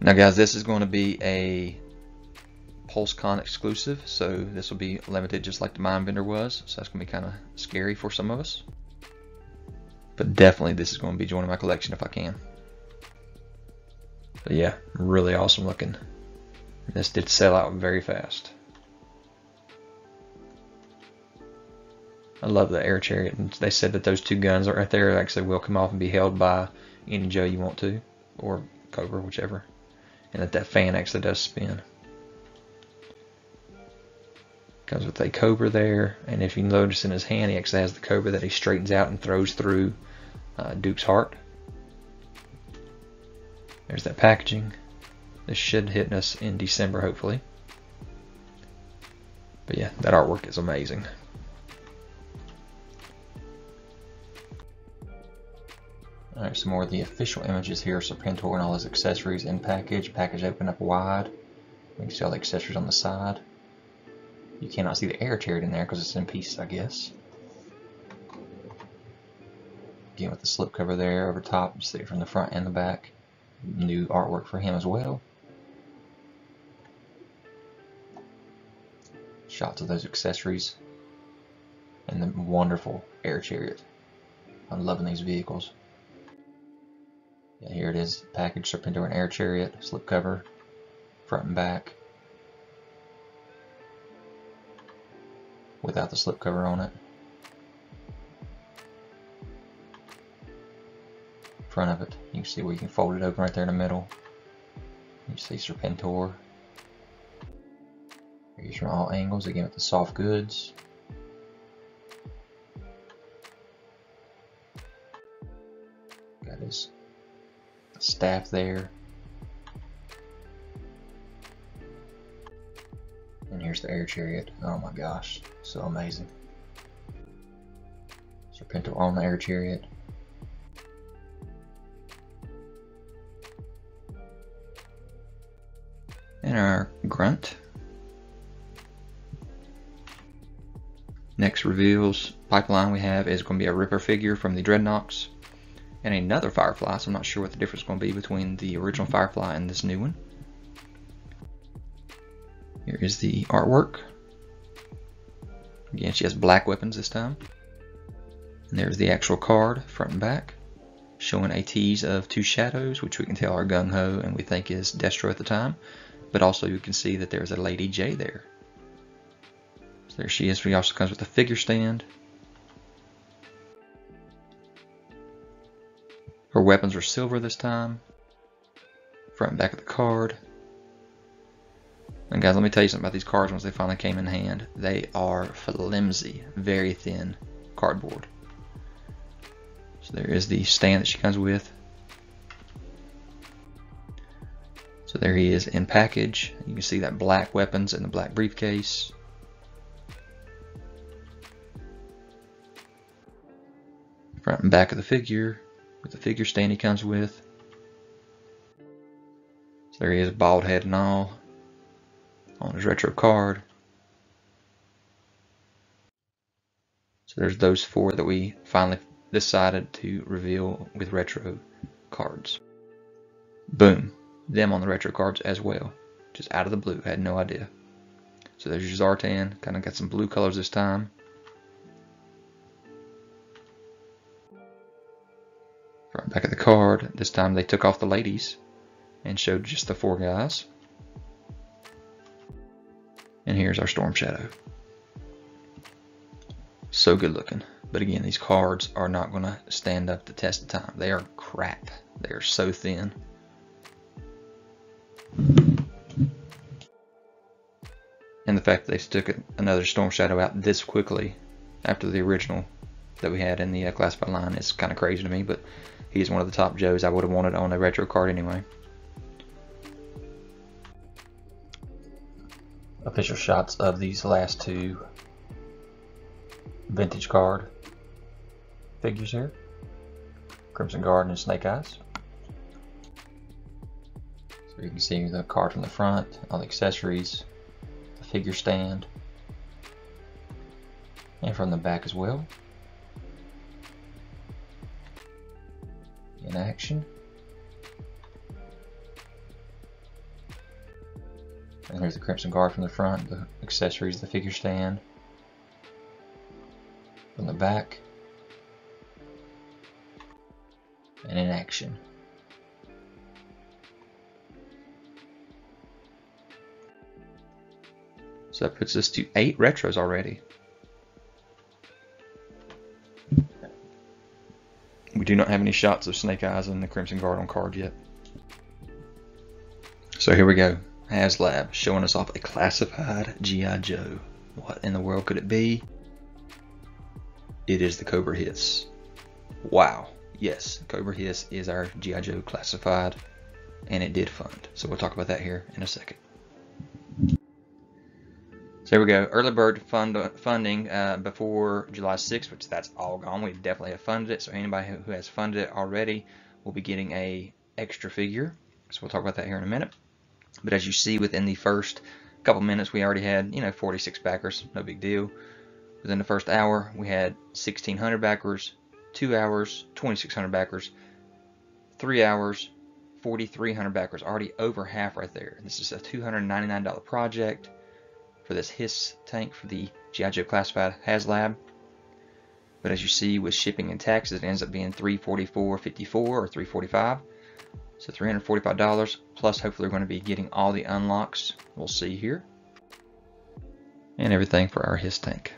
Now guys, this is going to be a PulseCon exclusive, so this will be limited just like the Mindbender was, so that's going to be kind of scary for some of us. But definitely this is going to be joining my collection if I can. But yeah, really awesome looking. This did sell out very fast. I love the air chariot. And they said that those two guns right there actually will come off and be held by any Joe you want to, or Cobra, whichever. And that that fan actually does spin. Comes with a Cobra there, and if you notice in his hand, he actually has the Cobra that he straightens out and throws through uh, Duke's heart. There's that packaging. This should hit us in December, hopefully. But yeah, that artwork is amazing. Alright, some more of the official images here. Serpentor and all his accessories in package. Package open up wide. You can see all the accessories on the side. You cannot see the air chariot in there because it's in pieces, I guess. Again with the slipcover there over top. You see it from the front and the back. New artwork for him as well. Shots of those accessories. And the wonderful air chariot. I'm loving these vehicles. Yeah, here it is, package Serpentor and Air Chariot, slipcover, front and back, without the slipcover on it. Front of it, you can see where you can fold it open right there in the middle. You see Serpentor. Here's from all angles, again with the soft goods. Got his staff there. And here's the air chariot. Oh my gosh, so amazing. Serpentor on the air chariot. And our grunt. Next reveals pipeline we have is going to be a Ripper figure from the Dreadnoks and another Firefly, so I'm not sure what the difference is going to be between the original Firefly and this new one. Here is the artwork. Again, she has black weapons this time. And there's the actual card, front and back, showing a tease of two shadows, which we can tell are Gung Ho and we think is Destro at the time. But also you can see that there's a Lady Jaye there. So there she is. She also comes with a figure stand Her weapons are silver this time. Front and back of the card. And guys, let me tell you something about these cards once they finally came in hand. They are flimsy, very thin cardboard. So there is the stand that she comes with. So there he is in package. You can see that black weapons in the black briefcase. Front and back of the figure with the figure stand he comes with. So there he is, bald head and all on his retro card. So there's those four that we finally decided to reveal with retro cards. Boom. Them on the retro cards as well. Just out of the blue. Had no idea. So there's your Zartan. Kind of got some blue colors this time. Front back of the card. This time they took off the ladies and showed just the four guys. And here's our Storm Shadow. So good looking. But again, these cards are not going to stand up the test of time. They are crap. They are so thin. And the fact that they stuck another Storm Shadow out this quickly after the original that we had in the uh, classified line is kind of crazy to me, but he's one of the top Joes I would have wanted on a retro card anyway. Official shots of these last two vintage card figures here. Crimson Guard and Snake Eyes. So you can see the card from the front, all the accessories, the figure stand, and from the back as well. In action. And here's the Crimson Guard from the front, the accessories, the figure stand. From the back. And in action. So that puts us to eight retros already. We do not have any shots of Snake Eyes and the Crimson Guard on card yet. So here we go. HasLab showing us off a classified G.I. Joe. What in the world could it be? It is the Cobra Hiss. Wow. Yes, Cobra Hiss is our G.I. Joe classified, and it did fund. So we'll talk about that here in a second. So here we go. Early bird fund, funding uh, before July 6th, which that's all gone. We definitely have funded it. So anybody who, who has funded it already will be getting a extra figure. So we'll talk about that here in a minute. But as you see within the first couple minutes, we already had, you know, 46 backers, no big deal. Within the first hour, we had 1,600 backers, two hours, 2,600 backers, three hours, 4,300 backers, already over half right there. This is a $299 project for this HISS tank for the G.I. Joe Classified HasLab. But as you see with shipping and taxes, it ends up being 344.54 or 345. So $345 plus hopefully we're going to be getting all the unlocks. We'll see here. And everything for our HISS tank.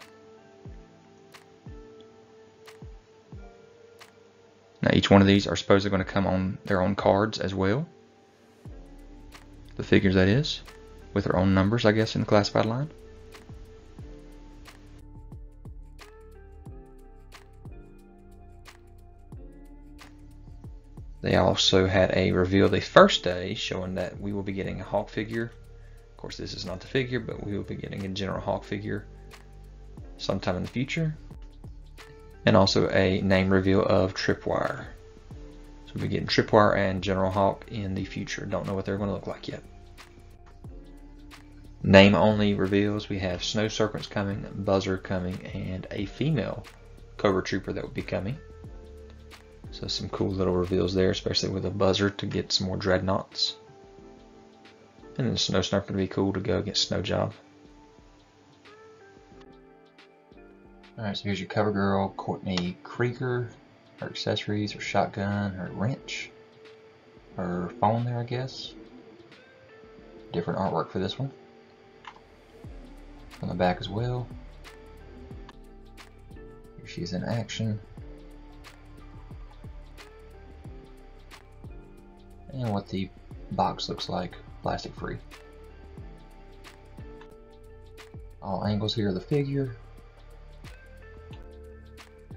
Now each one of these are supposedly going to come on their own cards as well. The figures that is, with their own numbers I guess in the classified line. They also had a reveal the first day showing that we will be getting a Hawk figure. Of course, this is not the figure, but we will be getting a General Hawk figure sometime in the future. And also a name reveal of Tripwire. So we'll be getting Tripwire and General Hawk in the future. Don't know what they're going to look like yet. Name only reveals. We have Snow Serpents coming, Buzzer coming, and a female Cobra Trooper that will be coming. So some cool little reveals there, especially with a buzzer to get some more Dreadnoks. And then Snow Serpent to be cool to go against Snow Job. Alright, so here's your cover girl, Courtney Krieger. Her accessories, her shotgun, her wrench, her phone there, I guess. Different artwork for this one. On the back as well. Here she is in action. and what the box looks like plastic free. All angles here of the figure.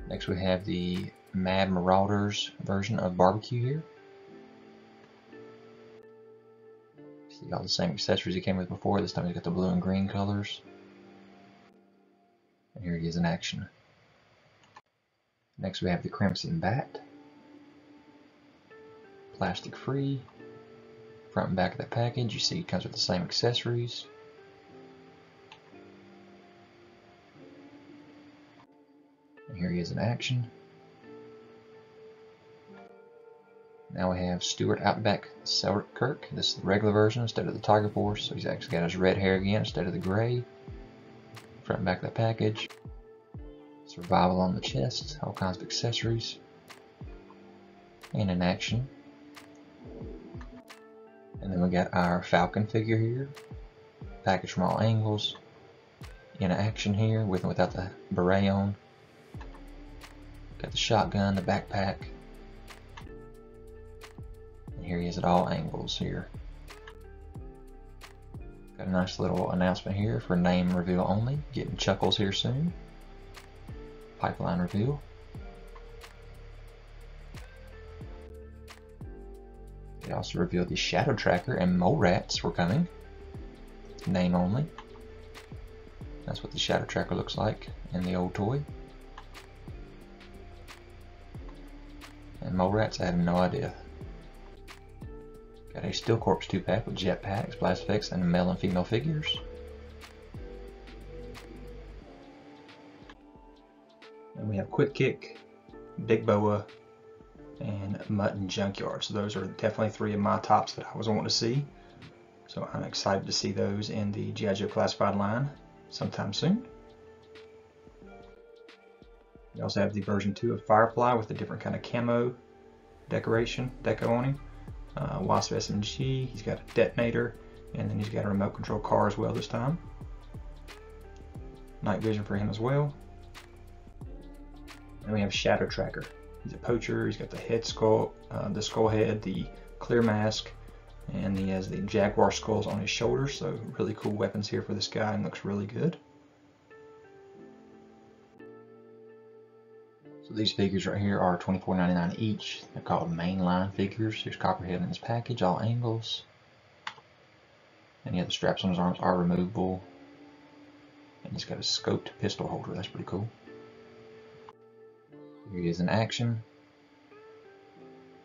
Next we have the Mad Marauders version of barbecue here. See all the same accessories he came with before. This time he's got the blue and green colors. And here he is in action. Next we have the Crimson Bat. Plastic free. Front and back of the package, you see it comes with the same accessories. And here he is in action. Now we have Stuart Outback Selkirk. This is the regular version instead of the Tiger Force. So he's actually got his red hair again instead of the gray. Front and back of the package. Survival on the chest. All kinds of accessories. And in action. And then we got our Falcon figure here. Package from all angles. In action here with and without the beret on. Got the shotgun, the backpack. And here he is at all angles here. Got a nice little announcement here for name reveal only. Getting Chuckles here soon. Pipeline reveal. They also revealed the Shadow Tracker and Mole Rats were coming. Name only. That's what the Shadow Tracker looks like in the old toy. And Mole Rats, I have no idea. Got a Steel Corps 2 pack with jetpacks, blast effects, and male and female figures. And we have Quick Kick, Big Boa, and Mutt and Junkyard. So those are definitely three of my tops that I was wanting to see. So I'm excited to see those in the G.I. Joe Classified line sometime soon. We also have the version 2 of Firefly with a different kind of camo decoration, deco on him. Uh, Wasp SMG, he's got a detonator, and then he's got a remote control car as well this time. Night vision for him as well. And we have Shadow Tracker. He's a poacher. He's got the head skull, uh, the skull head, the clear mask, and he has the jaguar skulls on his shoulders. So really cool weapons here for this guy, and looks really good. So these figures right here are $24.99 each. They're called mainline figures. Here's Copperhead in his package, all angles. And yeah, the straps on his arms are removable. And he's got a scoped pistol holder. That's pretty cool. Here he is in action.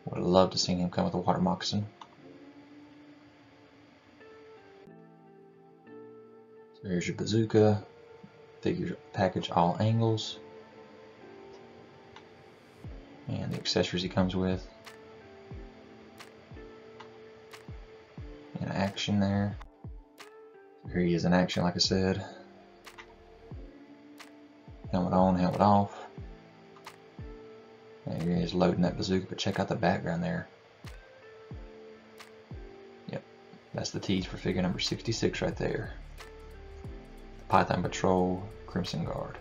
Would have loved to see him come with a water moccasin. So here's your bazooka. Figure package all angles. And the accessories he comes with. In action there. Here he is in action like I said. Helmet on, helmet off. There he is loading that bazooka, but check out the background there. Yep, that's the tease for figure number 66 right there. Python Patrol Crimson Guard.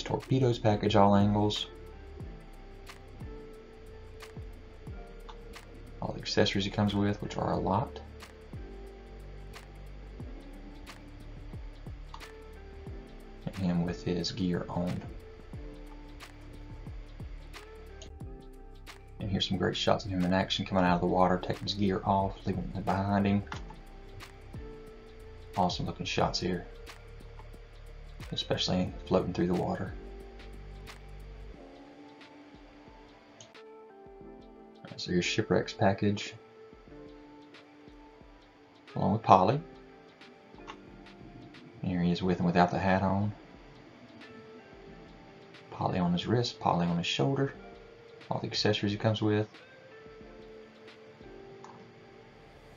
Here's Torpedoes package, all angles. All the accessories he comes with, which are a lot. him with his gear on. And here's some great shots of him in action coming out of the water, taking his gear off, leaving it behind him. Awesome looking shots here, especially floating through the water. Right, so here's Shipwreck's package, along with Polly. Here he is with and without the hat on. Polly on his wrist, Polly on his shoulder, all the accessories he comes with,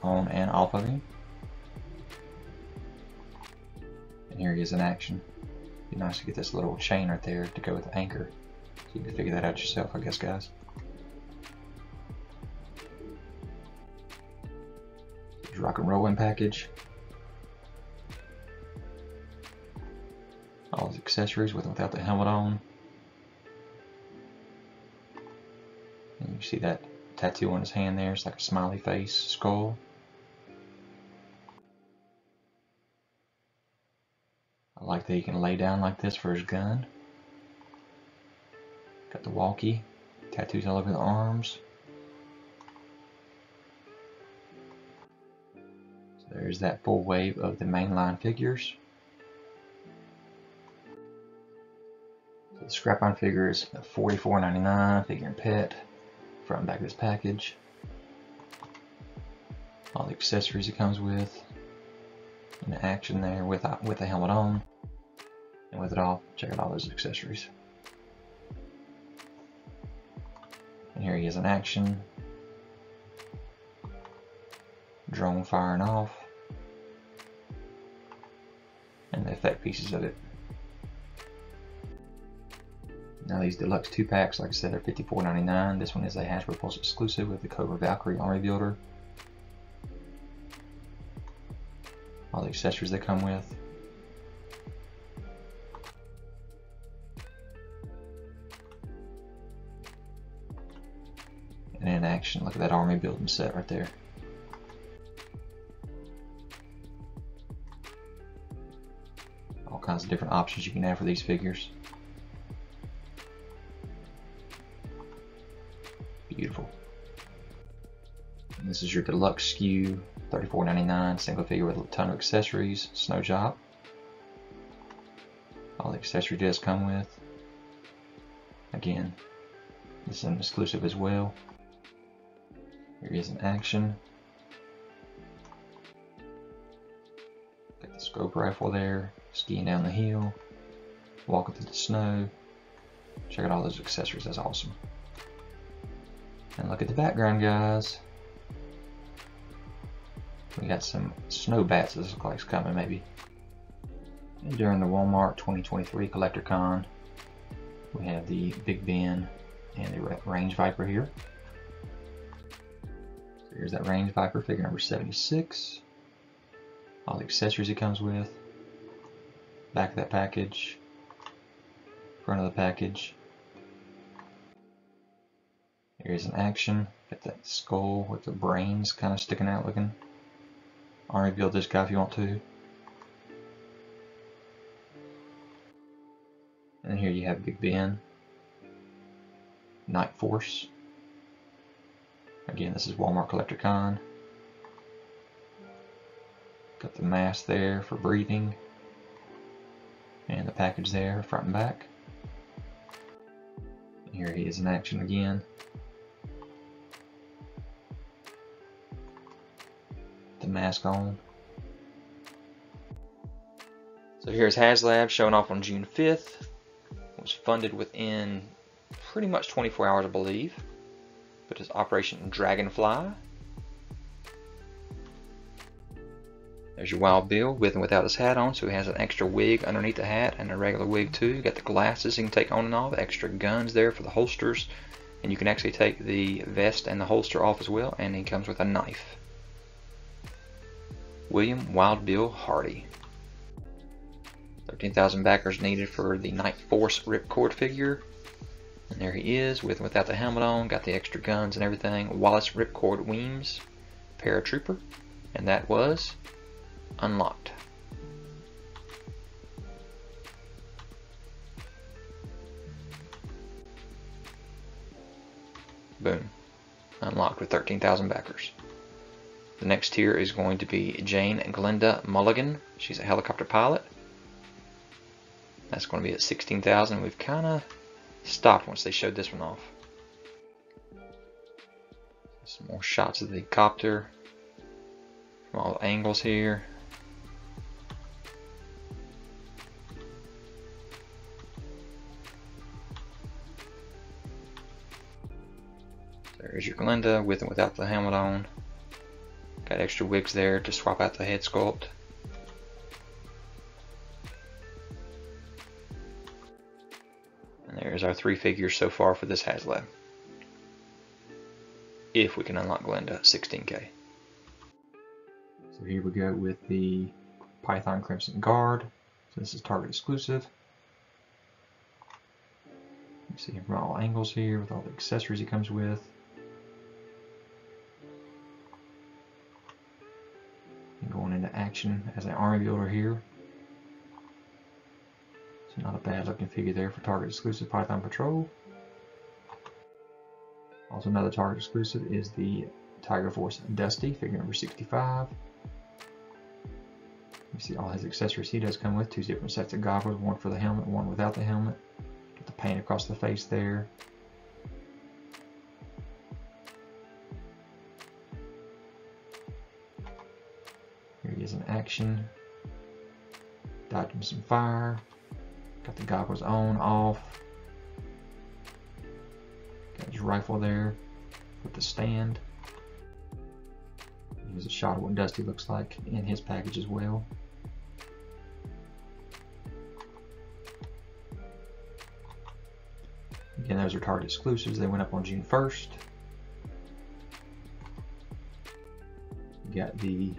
on and off of him. And here he is in action. Be nice to get this little chain right there to go with the anchor. So you can figure that out yourself, I guess, guys. Rock and rolling package. All his accessories with and without the helmet on. And you see that tattoo on his hand there. It's like a smiley face skull. That he can lay down like this for his gun. Got the walkie. Tattoos all over the arms. So there's that full wave of the mainline figures. So the scrap-on figure is $44.99, figure and pet, and back of this package. All the accessories it comes with. In action there with, with the helmet on. And with it all, check out all those accessories. And here he is in action. Drone firing off. And the effect pieces of it. Now these deluxe two packs, like I said, are $54.99. This one is a Hasbro Pulse exclusive with the Cobra Valkyrie Army Builder. All the accessories they come with. Action, look at that army building set right there. All kinds of different options you can have for these figures. Beautiful. And this is your deluxe SKU, $34.99, single figure with a ton of accessories, snow job. All the accessory discs come with. Again, this is an exclusive as well. Here an action. Got the scope rifle there, skiing down the hill, walking through the snow. Check out all those accessories, that's awesome. And look at the background, guys. We got some snow bats this looks like it's coming, maybe. And during the Walmart 2023 Collector Con, we have the Big Ben and the Range Viper here. So here's that Range Viper figure number 76. All the accessories it comes with. Back of that package. Front of the package. Here's an action. Got that skull with the brains kind of sticking out looking. I'll rebuild this guy if you want to. And here you have Big Ben. Night Force. Again, this is Walmart Collector Con. Got the mask there for breathing. And the package there, front and back. Here he is in action again. The mask on. So here's HasLab showing off on June 5th. It was funded within pretty much 24 hours, I believe. But it's Operation Dragonfly. There's your Wild Bill with and without his hat on, so he has an extra wig underneath the hat and a regular wig too. Got the glasses he can take on and off, extra guns there for the holsters, and you can actually take the vest and the holster off as well, and he comes with a knife. William Wild Bill Hardy. 13,000 backers needed for the Night Force Ripcord figure. And there he is, with and without the helmet on, got the extra guns and everything. Wallace Ripcord Weems, Paratrooper. And that was unlocked. Boom. Unlocked with 13,000 backers. The next tier is going to be Jane Glenda Mulligan. She's a helicopter pilot. That's going to be at 16,000. We've kind of stopped once they showed this one off. Some more shots of the copter from all angles here. There's your Glenda with and without the helmet on. Got extra wigs there to swap out the head sculpt. And there's our three figures so far for this HasLab. If we can unlock Glenda 16K. So here we go with the Python Crimson Guard. So this is target exclusive. You see him from all angles here with all the accessories he comes with. And going into action as an army builder here. So not a bad looking figure there for Target exclusive Python Patrol. Also another Target exclusive is the Tiger Force Dusty, figure number 65. You see all his accessories he does come with, two different sets of goggles, one for the helmet, one without the helmet. Get the paint across the face there. Here he is in action. Dodging some fire. Got the goggles on, off. Got his rifle there with the stand. Here's a shot of what Dusty looks like in his package as well. Again, those are Target exclusives. They went up on June 1st. You got the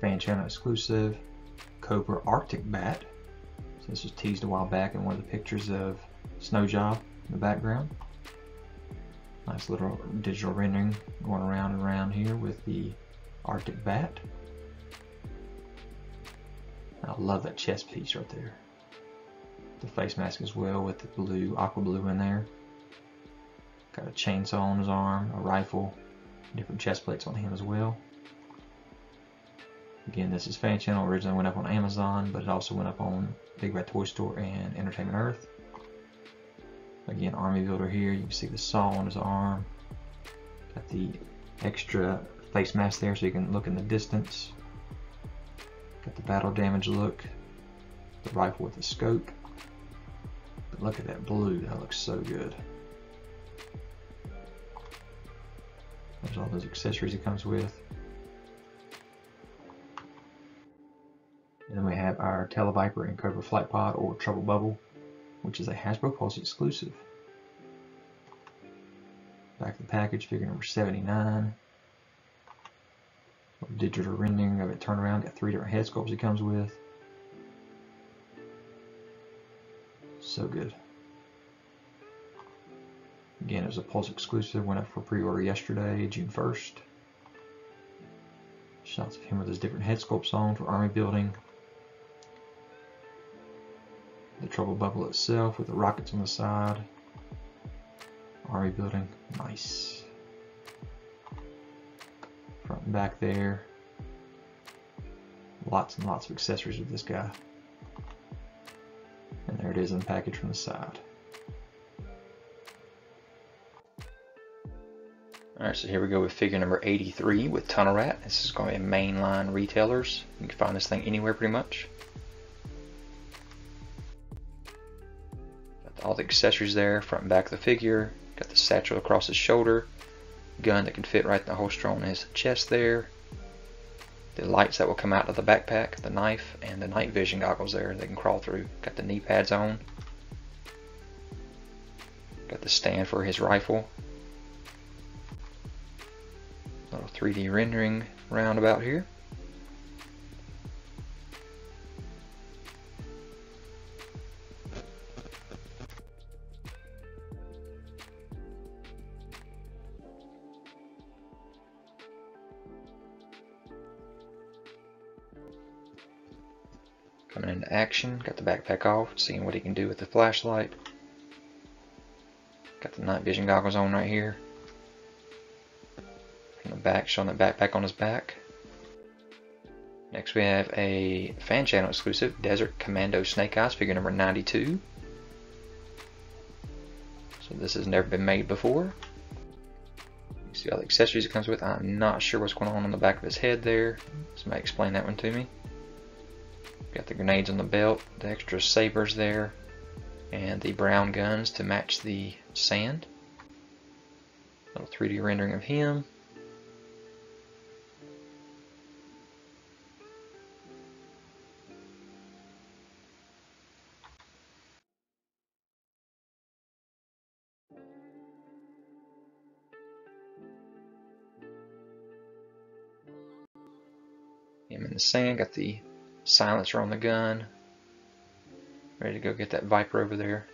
fan channel exclusive Cobra Arctic Bat. This was teased a while back in one of the pictures of Snow Job in the background. Nice little digital rendering going around and around here with the Arctic Bat. I love that chest piece right there. The face mask as well with the blue, aqua blue in there. Got a chainsaw on his arm, a rifle, different chest plates on him as well. Again, this is Fan Channel. Originally went up on Amazon, but it also went up on Big Bad Toy Store and Entertainment Earth. Again, Army Builder here. You can see the saw on his arm. Got the extra face mask there so you can look in the distance. Got the battle damage look. The rifle with the scope. But look at that blue. That looks so good. There's all those accessories it comes with. And then we have our Televiper and Cobra Flight Pod or Trouble Bubble, which is a Hasbro Pulse exclusive. Back of the package, figure number 79. Digital rendering of it turned around, got three different head sculpts it comes with. So good. Again, it was a Pulse exclusive, went up for pre-order yesterday, June 1st. Shots of him with his different head sculpts on for army building. The trouble bubble itself with the rockets on the side. Army building, nice. Front and back there. Lots and lots of accessories with this guy. And there it is in the package from the side. Alright, so here we go with figure number 83 with Tunnel Rat. This is going to be mainline retailers. You can find this thing anywhere pretty much. All the accessories there, front and back of the figure. Got the satchel across his shoulder. Gun that can fit right in the holster on his chest there. The lights that will come out of the backpack, the knife, and the night vision goggles there they can crawl through. Got the knee pads on. Got the stand for his rifle. Little 3D rendering roundabout here. Got the backpack off, seeing what he can do with the flashlight. Got the night vision goggles on right here. From the back, showing the backpack on his back. Next we have a fan channel exclusive Desert Commando Snake Eyes figure number 92. So this has never been made before. You see all the accessories it comes with. I'm not sure what's going on on the back of his head there. Somebody explain that one to me. Got the grenades on the belt, the extra sabers there, and the brown guns to match the sand. Little 3D rendering of him. Him in the sand, got the silencer on the gun. Ready to go get that Viper over there.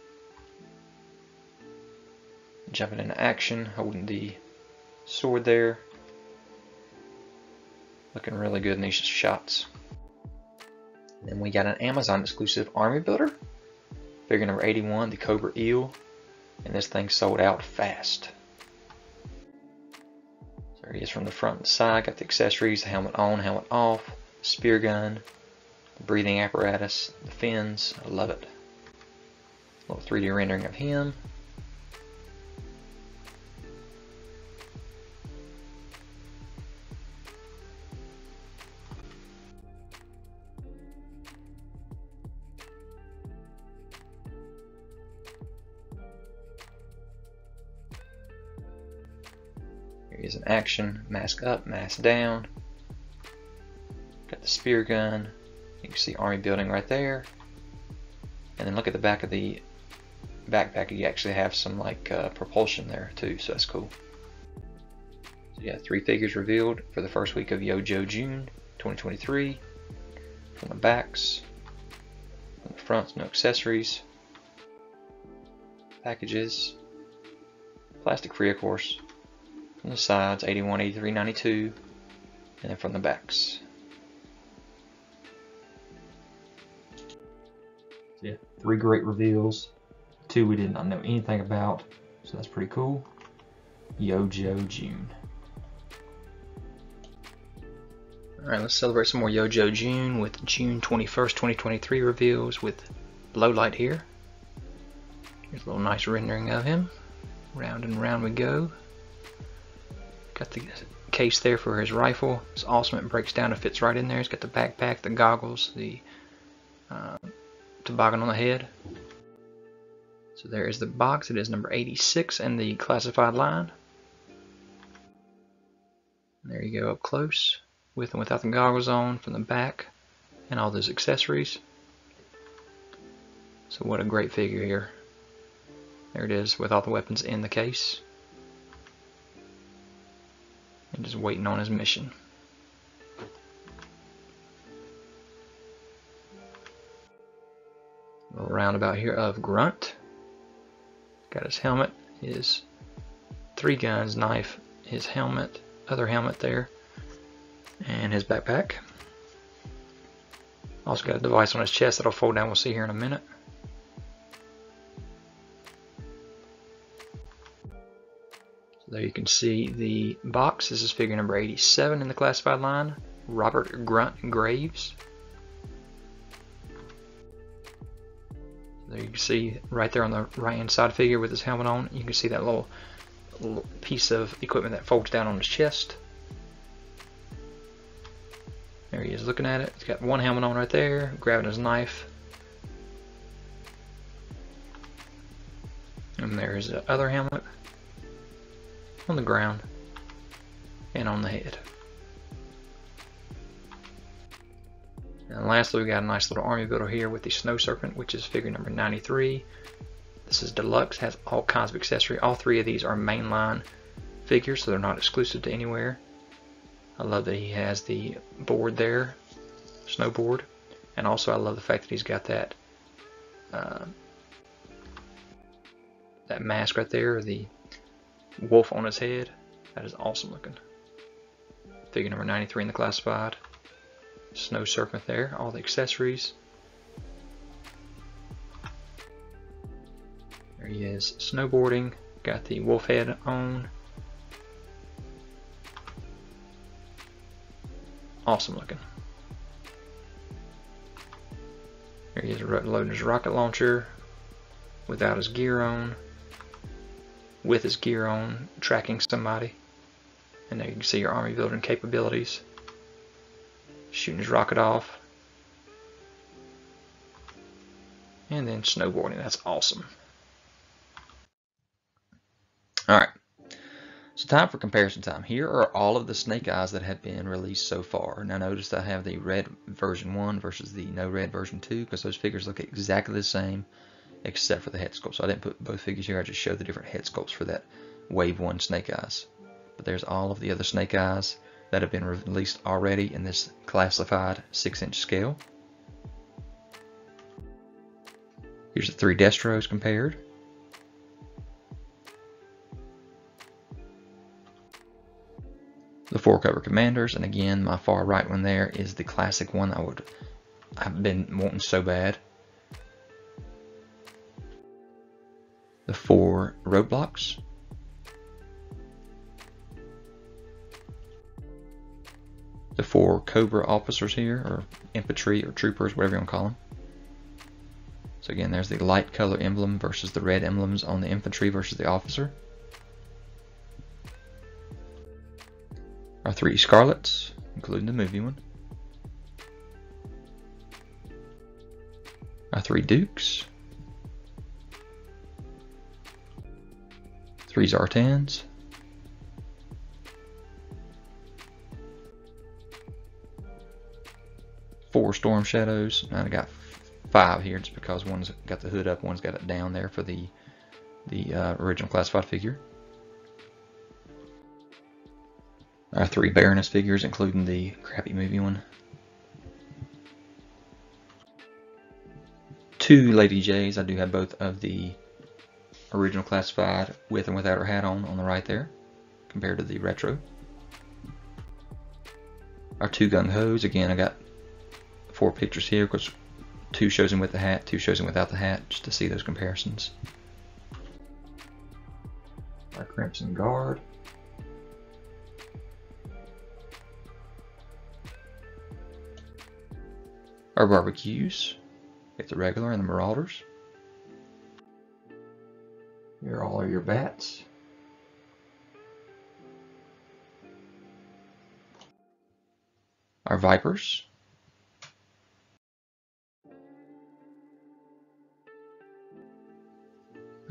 Jumping into action, holding the sword there. Looking really good in these shots. And then we got an Amazon exclusive army builder. Figure number 81, the Cobra Eel. And this thing sold out fast. So there he is from the front and side. Got the accessories, the helmet on, helmet off, spear gun, breathing apparatus, the fins. I love it. A little 3D rendering of him. Here is an action, mask up, mask down. Got the spear gun. You can see army building right there. And then look at the back of the backpack. You actually have some like uh, propulsion there too, so that's cool. So yeah, three figures revealed for the first week of YoJoe June 2023. From the backs, from the fronts, no accessories. Packages, plastic free of course. From the sides, 81, 83, 92, and then from the backs. Three great reveals. Two we did not know anything about, so that's pretty cool. YoJoe June. Alright, let's celebrate some more YoJoe June with June 21st, 2023 reveals with Low Light here. Here's a little nice rendering of him. Round and round we go. Got the case there for his rifle. It's awesome. It breaks down and fits right in there. He's got the backpack, the goggles, the uh, toboggan on the head. So there is the box. It is number 86 in the classified line. There you go up close with and without the goggles on from the back and all those accessories. So what a great figure here. There it is with all the weapons in the case. And just waiting on his mission. A little roundabout here of Grunt. Got his helmet, his three guns, knife, his helmet, other helmet there, and his backpack. Also got a device on his chest that'll fold down, we'll see here in a minute. So there you can see the box. This is figure number 87 in the classified line. Robert Grunt Graves. There you can see right there on the right hand side figure with his helmet on, you can see that little, little piece of equipment that folds down on his chest. There he is looking at it. He's got one helmet on right there, grabbing his knife. And there's the other helmet on the ground and on the head. And lastly, we got a nice little army builder here with the Snow Serpent, which is figure number 93. This is deluxe, has all kinds of accessory. All three of these are mainline figures, so they're not exclusive to anywhere. I love that he has the board there, snowboard, and also I love the fact that he's got that uh, that mask right there, the wolf on his head. That is awesome looking. Figure number 93 in the classified. Snow Serpent there, all the accessories. There he is, snowboarding, got the wolf head on. Awesome looking. There he is loading his rocket launcher without his gear on, with his gear on, tracking somebody. And there you can see your army building capabilities shooting his rocket off. And then snowboarding, that's awesome. Alright, so time for comparison time. Here are all of the Snake Eyes that have been released so far. Now notice I have the red version 1 versus the no red version 2 because those figures look exactly the same except for the head sculpt. So I didn't put both figures here, I just showed the different head sculpts for that Wave 1 Snake Eyes. But there's all of the other Snake Eyes that have been released already in this classified 6 inch scale. Here's the three Destros compared. The four Cobra Commanders, and again, my far right one there is the classic one I would I've been wanting so bad. The four roadblocks. The four Cobra officers here, or infantry or troopers, whatever you want to call them. So again, there's the light color emblem versus the red emblems on the infantry versus the officer. Our three Scarlets, including the movie one. Our three Dukes. Three Zartans. Four Storm Shadows. And I got five here just because one's got the hood up, one's got it down there for the the uh, original classified figure. Our three Baroness figures, including the crappy movie one. Two Lady Jaye's. I do have both of the original classified with and without her hat on on the right there, compared to the retro. Our two Gung Ho's. Again, I got four pictures here because two shows him with the hat, two shows him without the hat, just to see those comparisons. Our Crimson Guard. Our barbecues. Get the regular and the marauders. Here are all of your bats. Our vipers.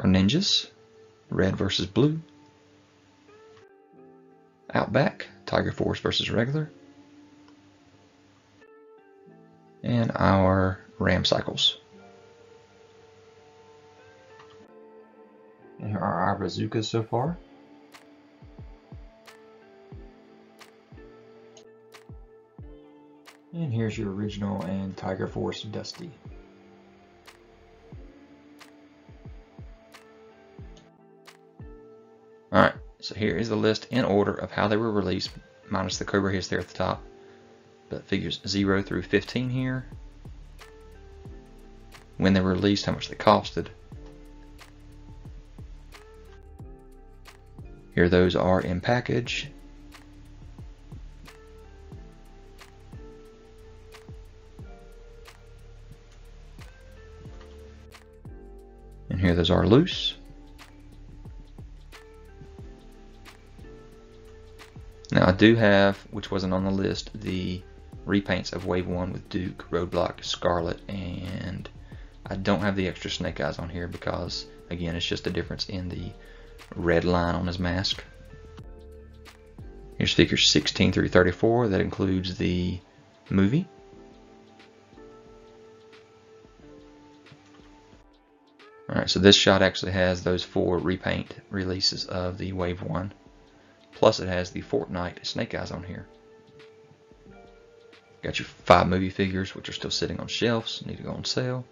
Our ninjas, red versus blue. Outback, Tiger Force versus regular. And our ram cycles. Here are our bazookas so far. And here's your original and Tiger Force Dusty. Here is the list in order of how they were released, minus the Cobra Hiss there at the top. But figures 0 through 15 here. When they were released, how much they costed. Here those are in package. And here those are loose. Do have, which wasn't on the list, the repaints of Wave 1 with Duke, Roadblock, Scarlet, and I don't have the extra Snake Eyes on here because, again, it's just a difference in the red line on his mask. Here's figures 16 through 34. That includes the movie. Alright, so this shot actually has those four repaint releases of the Wave 1. Plus it has the Fortnite Snake Eyes on here. Got your five movie figures, which are still sitting on shelves, need to go on sale.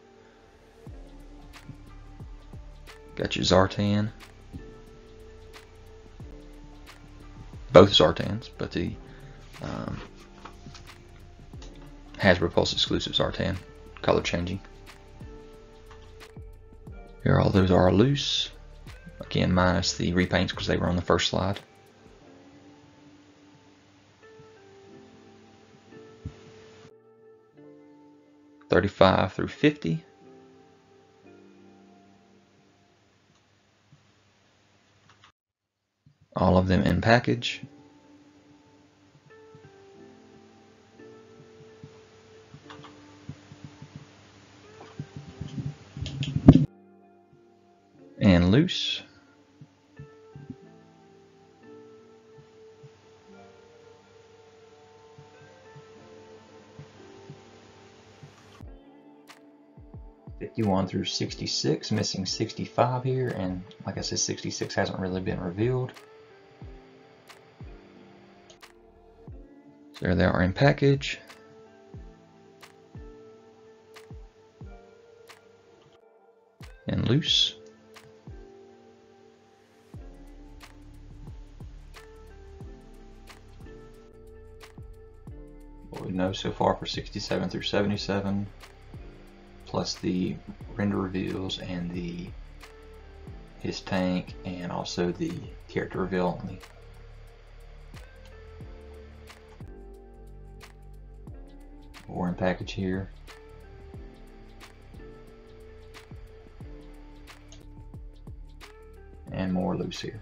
Got your Zartan. Both Zartans, but the um, Hasbro Pulse exclusive Zartan, color changing. Here all those are loose. Again, minus the repaints because they were on the first slide. Thirty-five through fifty. All of them in package. and loose. Fifty-one through sixty-six, missing sixty-five here, and like I said, sixty-six hasn't really been revealed. So there they are in package. And loose. what we know so far for 67 through 77, plus the render reveals and the HISS tank, and also the character reveal only. Warren package here. And more loose here.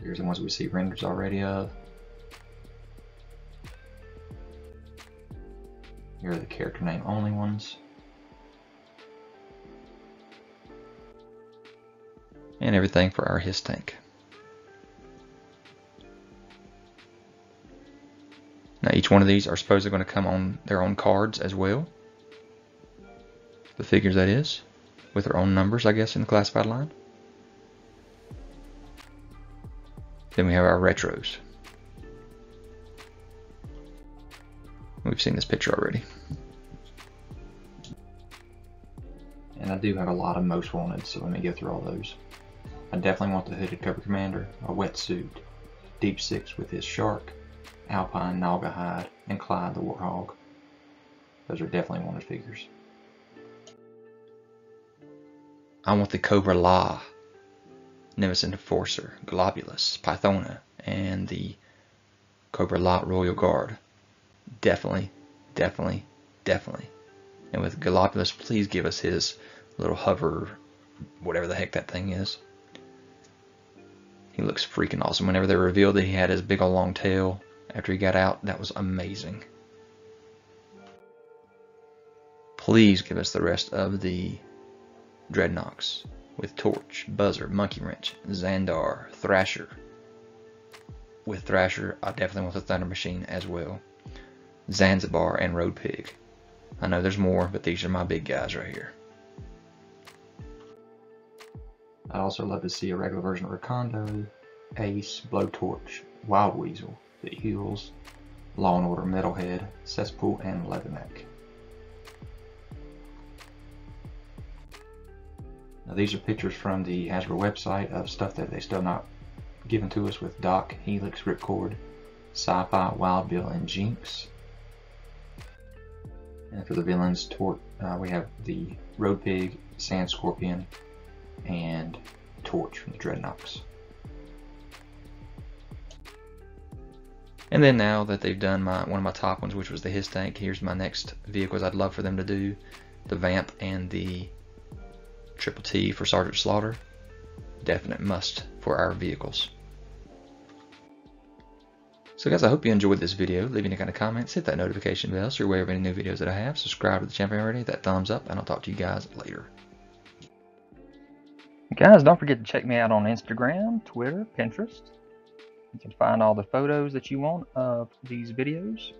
Here's the ones we see renders already of. Here are the character name only ones. And everything for our HISS tank. Now each one of these are supposedly going to come on their own cards as well. The figures that is, with their own numbers I guess in the classified line. Then we have our retros. We've seen this picture already. And I do have a lot of most wanted, so let me go through all those. I definitely want the Hooded Cobra Commander, a wetsuit, Deep Six with his shark, Alpine, Gnawgahyde, and Clyde the Warthog. Those are definitely wanted figures. I want the Cobra La, Nemesis Enforcer, Globulus, Pythona, and the Cobra La Royal Guard. Definitely, definitely, definitely. And with Globulus, please give us his little hover, whatever the heck that thing is. He looks freaking awesome. Whenever they revealed that he had his big old long tail after he got out, that was amazing. Please give us the rest of the Dreadnoks with Torch, Buzzer, Monkey Wrench, Zandar, Thrasher. With Thrasher, I definitely want the Thunder Machine as well. Zanzibar and Road Pig. I know there's more, but these are my big guys right here. I'd also love to see a regular version of Recondo, Ace, Blowtorch, Wild Weasel, The Eagles, Law and Order Metalhead, Cesspool, and Leatherneck. Now these are pictures from the Hasbro website of stuff that they still not given to us with Doc, Helix, Ripcord, Sci-Fi, Wild Bill, and Jinx. And for the villains, Tort, uh, we have the Road Pig, Sand Scorpion, and Torch from the Dreadnoks. And then now that they've done my one of my top ones, which was the HISS tank, here's my next vehicles I'd love for them to do. The Vamp and the Triple T for Sergeant Slaughter. Definite must for our vehicles. So guys, I hope you enjoyed this video. Leave any kind of comments, hit that notification bell so you're aware of any new videos that I have. Subscribe to the channel already, that thumbs up, and I'll talk to you guys later. Guys, don't forget to check me out on Instagram, Twitter, Pinterest. You can find all the photos that you want of these videos.